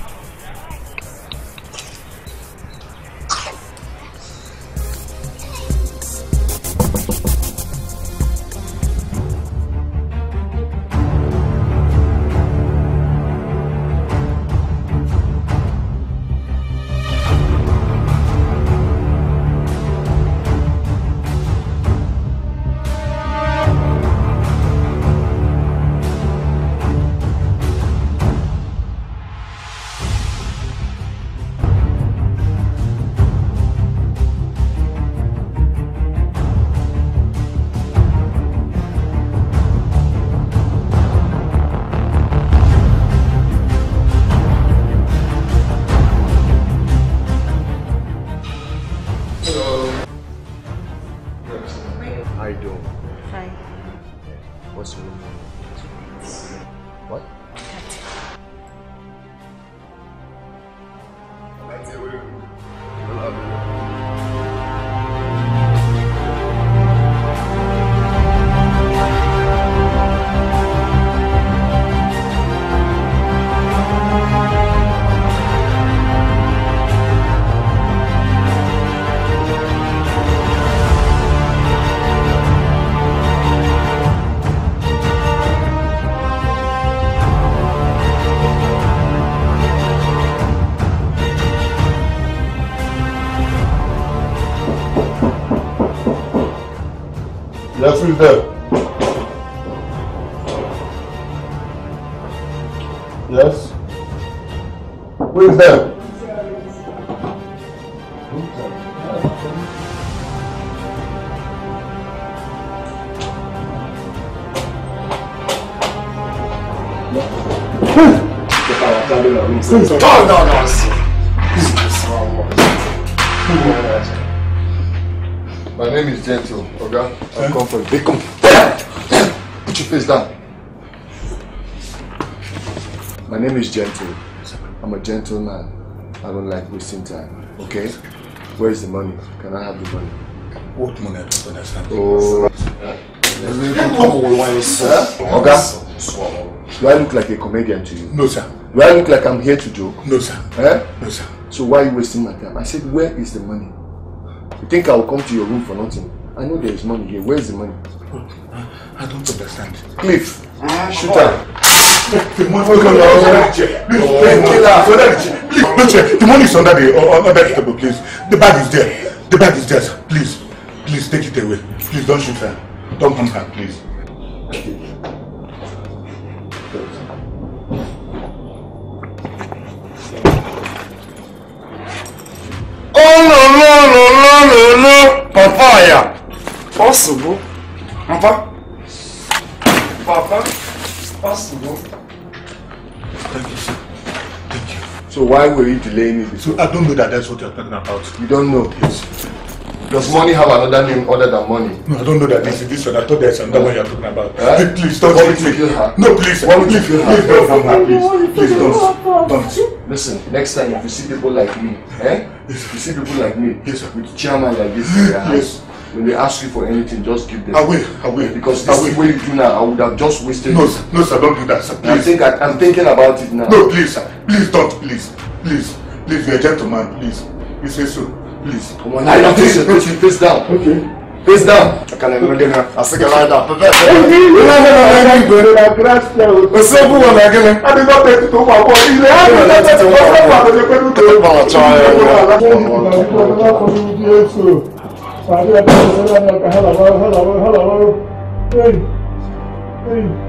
My name is Gentle, Oga. I'm come from Bacon. Put your face down. My name is Gentle. I'm a gentleman. I don't like wasting time. Okay? Where is the money? Can I have the money? What money? I don't understand. Oh. Oga, do I look like a comedian to you? No, sir. Do I look like I'm here to joke? No, sir. Eh? No, sir. So why are you wasting my time? I said, where is the money? You think I will come to your room for nothing? I know there is money here. Where is the money? I don't understand. Cliff, shoot her. The money is under the chair. Please, it's under the chair. Please, no chair. The money is under the uh, under the table, please. The bag is there. The bag is there, sir. Please, please take it away. Please don't shoot her. Don't harm her, please. Oh no no no no no no papaya. Possible. Papa. Papa. Possible. Thank you, sir. So why were you delaying it? So I don't know that that's what you're talking about. You don't know? Yes. Does money have another name other than money? No, I don't know that this is this one. I thought there's another one you're talking about. Huh? Please don't kill her? No, please. Me to please, kill her? please don't her, please. Please don't. Don't. Listen, next time if you see people like me, eh? If you see people like me, yes, with chairman like this in their house, Yes. when they ask you for anything, just give them. I will, I will. Because I this is will. what you do now, I would have just wasted No, it. sir. No, sir. Don't do that, sir. I Please. think I, I'm thinking about it now. No, please, sir. Please don't. Please. Please. Please, you're a gentleman. Please. You say so. Please. Come on, lie down, face, put your face down. Okay. Face down. I can imagine her. I think I lie down. Osebu wọn na gịnị? Adị not take to ụmụ akwụkwọ ile ha dị not take to ụmụ akwụkwọ adị ekwe n'udo. Bala chọọ ya. What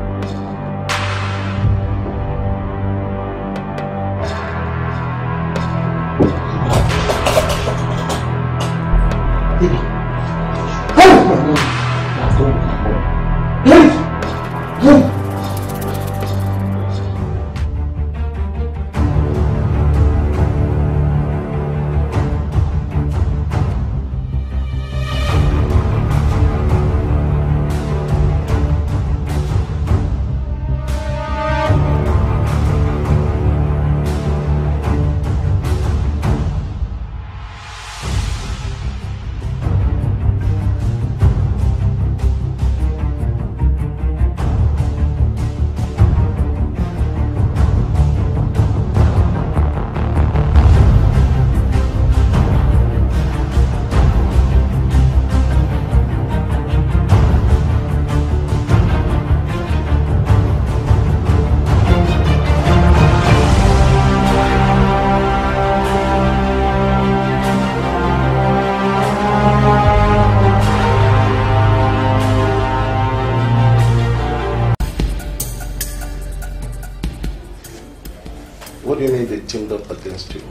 teamed up against you?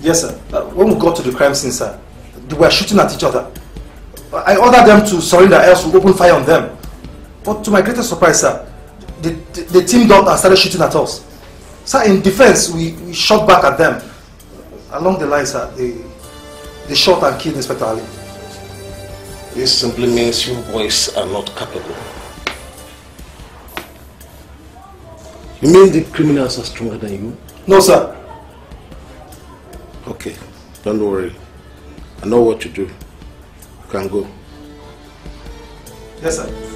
Yes, sir. Uh, when we got to the crime scene, sir, they were shooting at each other. I ordered them to surrender, else we open fire on them. But to my greatest surprise, sir, they, they, they teamed up and started shooting at us. Sir, in defense, we, we shot back at them. Along the line, sir, they, they shot and killed Inspector Ali. This simply means you boys are not capable. You mean the criminals are stronger than you? No, sir. Okay, don't worry. I know what to do. You can go. Yes, sir.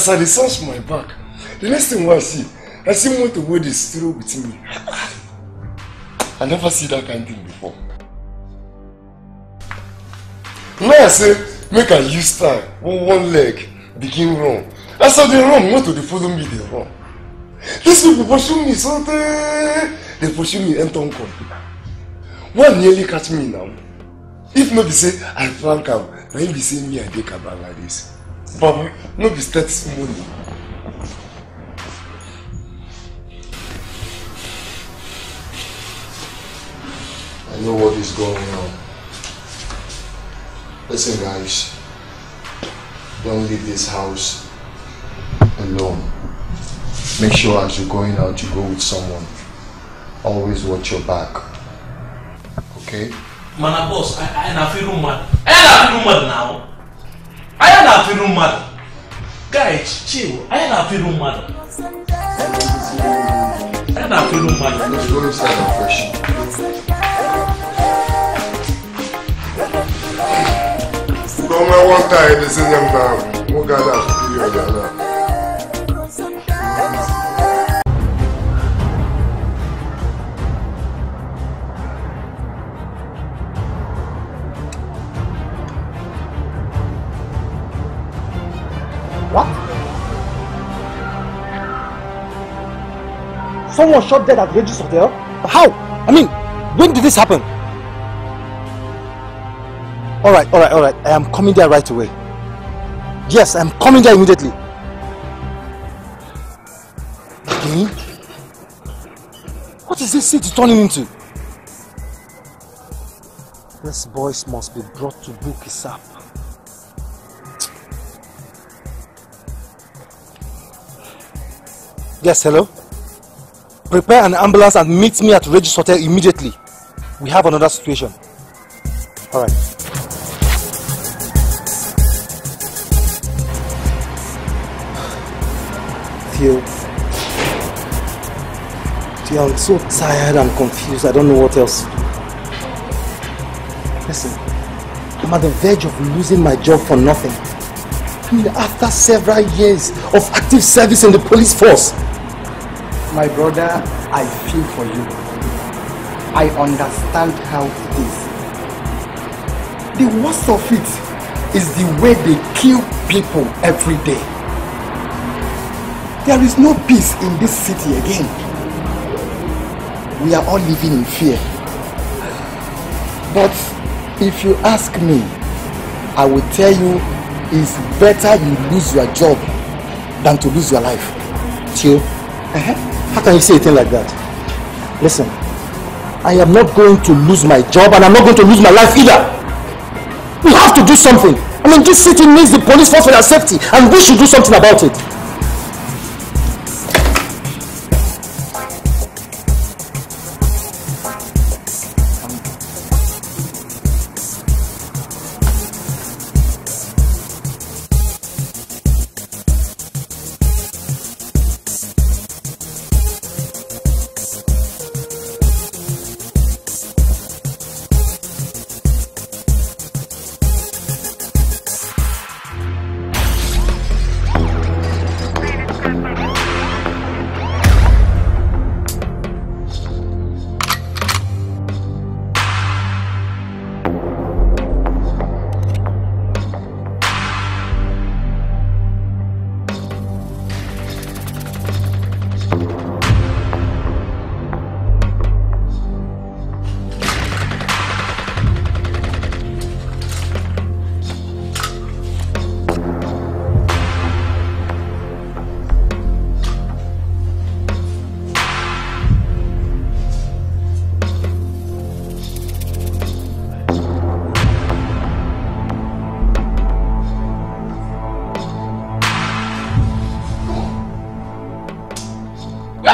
As I dey search my back, the next thing I see, I see motor wey dey stroll with me. I never see that kind thing before. Now I say make I use style one one leg begin. As I dey run, motor dey follow me dey run. These people pursue me so tey dey pursue me enter Nkom. One nearly catch me now. If no be say I flank am, na him be say me I cabal like this. Baba, no be steady money. I know what is going on. Listen, guys. Don't leave this house alone. Make sure as you're going out, you go with someone. Always watch your back. Okay? Mana boss, I na feel mad. I na feel mad now. I na feel mad. Guys, chill. I na feel mad. I na feel mad. Let's go inside and fresh. Come one time, this is Someone shot dead at Regis Hotel? How? I mean, when did this happen? Alright, alright, alright. I am coming there right away. Yes, I am coming there immediately. Again? What is this city turning into? This boys must be brought to book ASAP. Yes, hello? Prepare an ambulance and meet me at Regis Hotel immediately. We have another situation. Alright. Theo. Theo, I'm so tired and confused. I don't know what else. Listen, I'm at the verge of losing my job for nothing. I mean, after several years of active service in the police force. My brother, I feel for you. I understand how it is. The worst of it is the way they kill people every day. There is no peace in this city again. We are all living in fear. But if you ask me, I will tell you it's better you lose your job than to lose your life. Theo, how can you say a thing like that? Listen, I am not going to lose my job and I'm not going to lose my life either. We have to do something. I mean, this city needs the police force for their safety and we should do something about it.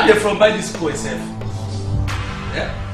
They from buy this coin sef? Yeah?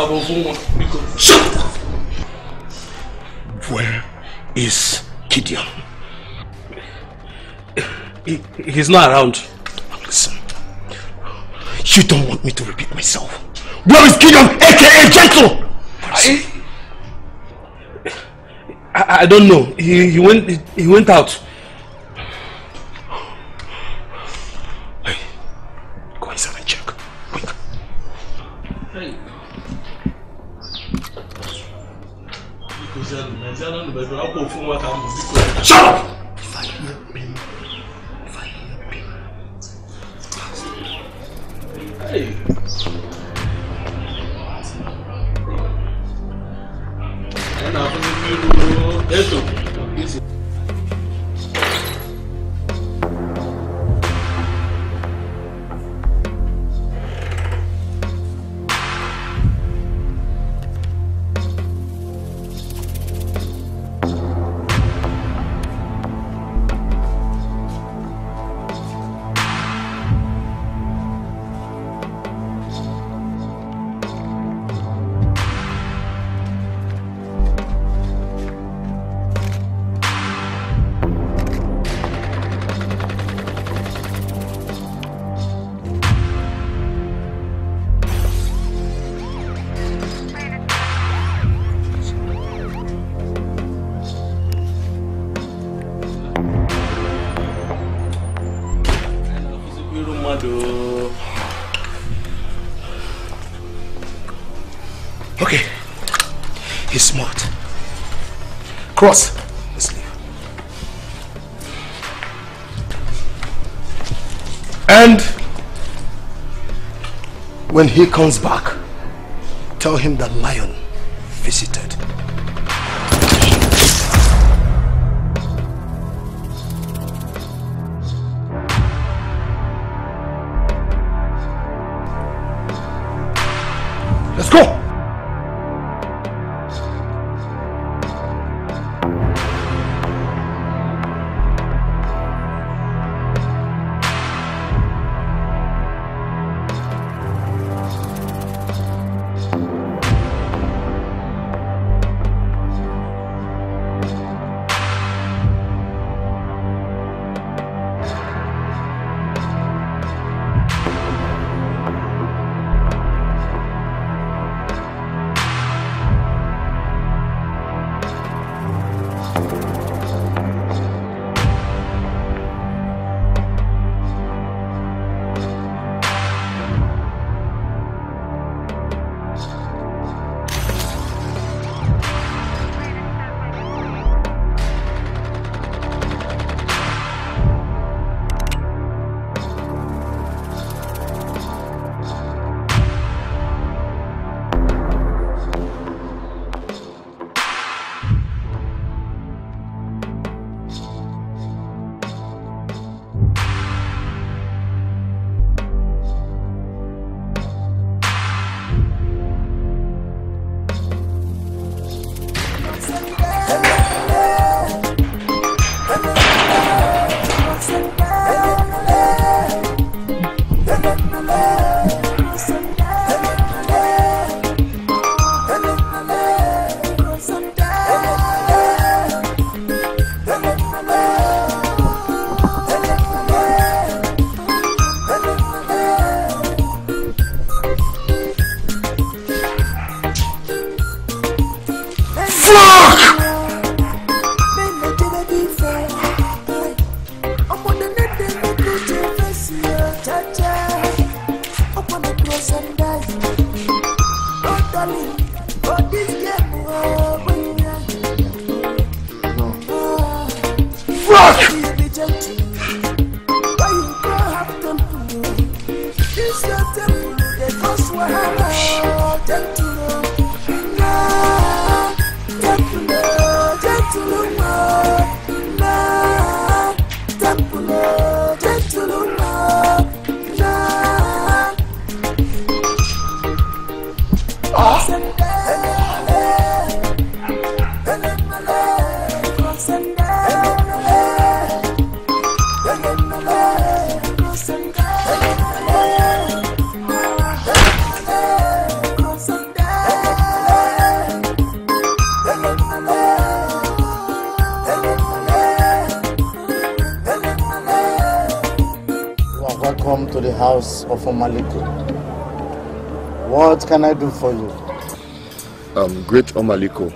Abukabo fún wọn. Shut up! Where is Gideon? He, he's not around. Listen. You don't want me to repeat myself. Where is Gideon, aka Gentle? I, I, I don't know. He, he went he, he went out. Cross. Let's leave. And when he comes back, tell him that lion can I do for you? um, Great Omaliko.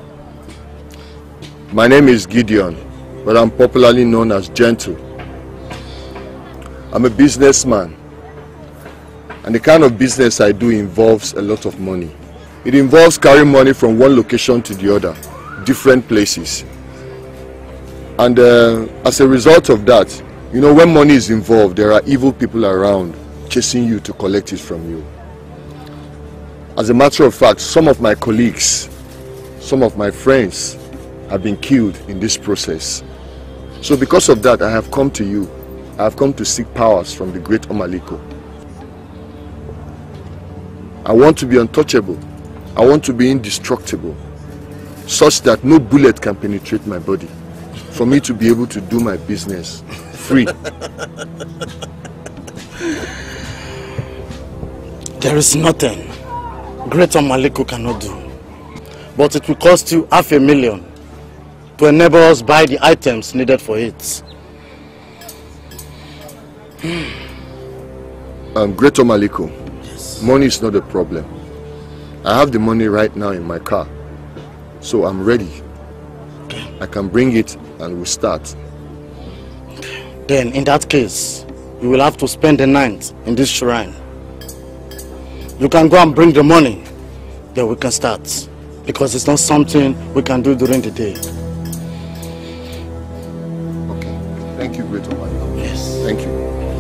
My name is Gideon, but I'm popularly known as Gentle. I'm a businessman, and the kind of business I do involves a lot of money. It involves carrying money from one location to the other, different places. And uh, as a result of that, you know, when money is involved, there are evil people around chasing you to collect it from you. As a matter of fact, some of my colleagues, some of my friends have been killed in this process. So because of that, I have come to you. I have come to seek powers from the great Omaliko. I want to be untouchable. I want to be indestructible. Such that no bullet can penetrate my body. For me to be able to do my business free. There is nothing Great Omaliko cannot do. But it will cost you half a million to enable us buy the items needed for it. Um, Great Omaliko, money is not a problem. I have the money right now in my car. So I'm ready. I can bring it and we'll start. Then in that case, you will have to spend the night in this shrine. You can go and bring the money, then we can start. Because it's not something we can do during the day. Thank you, Great Omaliko. Yes. Thank you.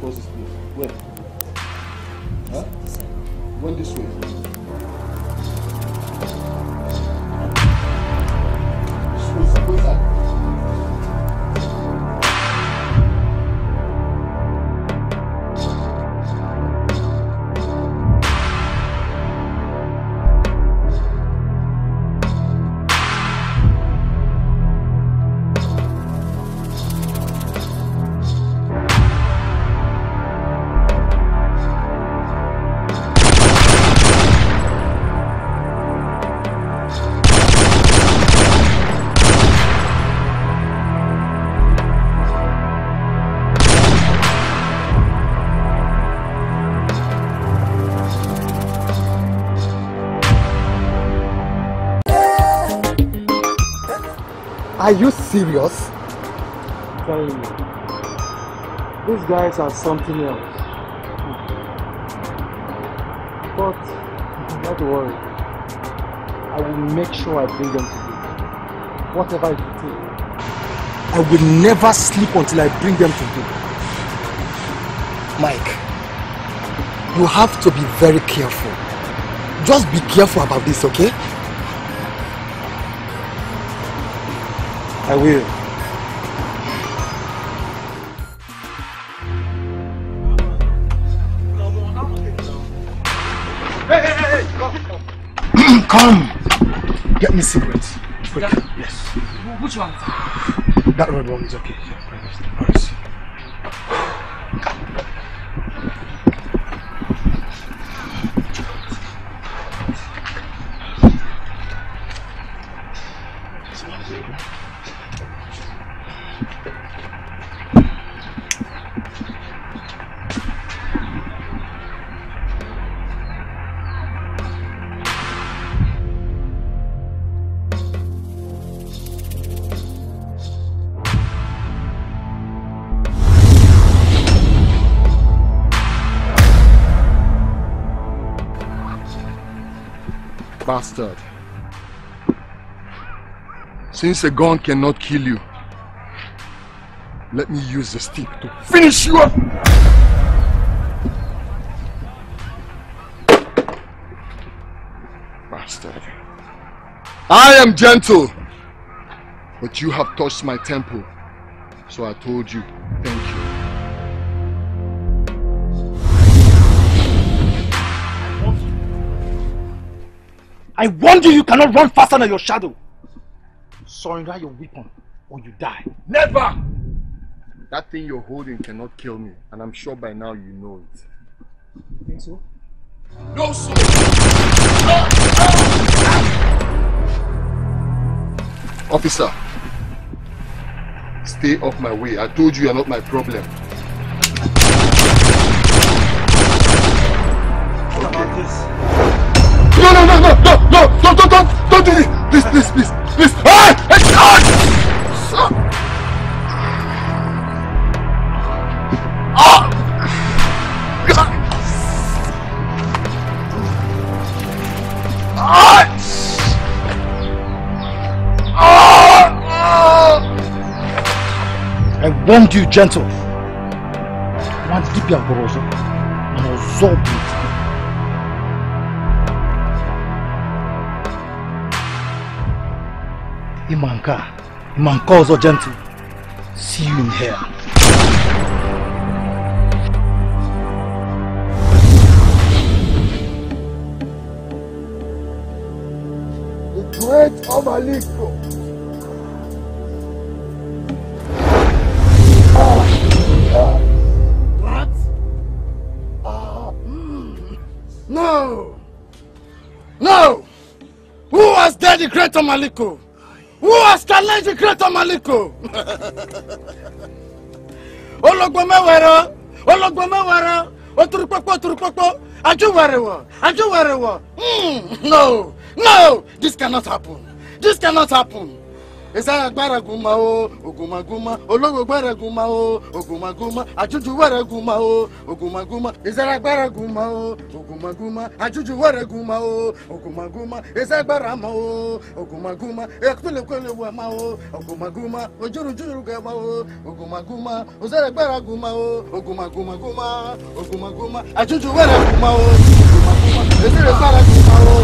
Ran across this place. Where? Huh? Went this way. This way, go inside. Are you serious? telling you, these guys are something else. But not worry, I will make sure I bring them to you. Whatever it takes. I will never sleep until I bring them to you. Mike, you have to be very careful. Just be careful about this, okay? I will. Hey, hey, hey, hey, come, come. Get me cigarettes. Quick. Yes. Which one? That red one is okay. bastard. Since a gun cannot kill you, let me use the stick to finish you up! Bastard. I am gentle, but you have touched my temple, so I told you, thank you. I warned you, you cannot run faster than your shadow. Surrender your weapon or you die. Never! That thing you're holding cannot kill me, and I'm sure by now you know it. You think so? No, sir! Officer, stay off my way. I told you you're not my problem. What about this? Don't, do this. Please, please, please, please. Ah! On! Ah! Ah! I warned you, gentle. Nwa dibịa gwọrọ ọzọ, mana ọzọ Ịma nke a, ịma nke ọzọ, gentle. See you in hell. The great Omaliko. What? Ah, mm. No! No! Who has dead the great Maliko? Who has challenged the great Maliko? Ologbo mẹ́wẹ̀rọ! Ologbo mẹ́wẹ̀rọ! Oturupọpọ oturupọpọ! Ajúwẹ̀rẹ̀wọ̀! Ajúwẹ̀rẹ̀wọ̀! Mm, No! No! This cannot happen! This cannot happen! isaya gbaragunma o ogunmaguma ológo gbaragunma o ogunmaguma ajuju wẹrẹgunma o ogunmaguma isaya gbaragunma o ogunmaguma ajuju wẹrẹgunma o ogunmaguma isaya gbarama o ogunmaguma ekulekule wẹma o ogunmaguma ojurujuru gẹma o ogunmaguma osẹrẹ gbaragunma o ogunmagumaguma ogunmaguma ajuju wẹrẹgunma o ogunmaguma esere gbaragunma o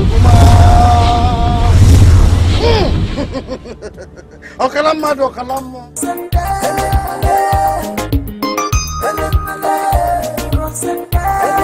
ogunmaguma. Mm ọ̀kàlà mmadụ ọ̀kàlà mmụọ. Shebi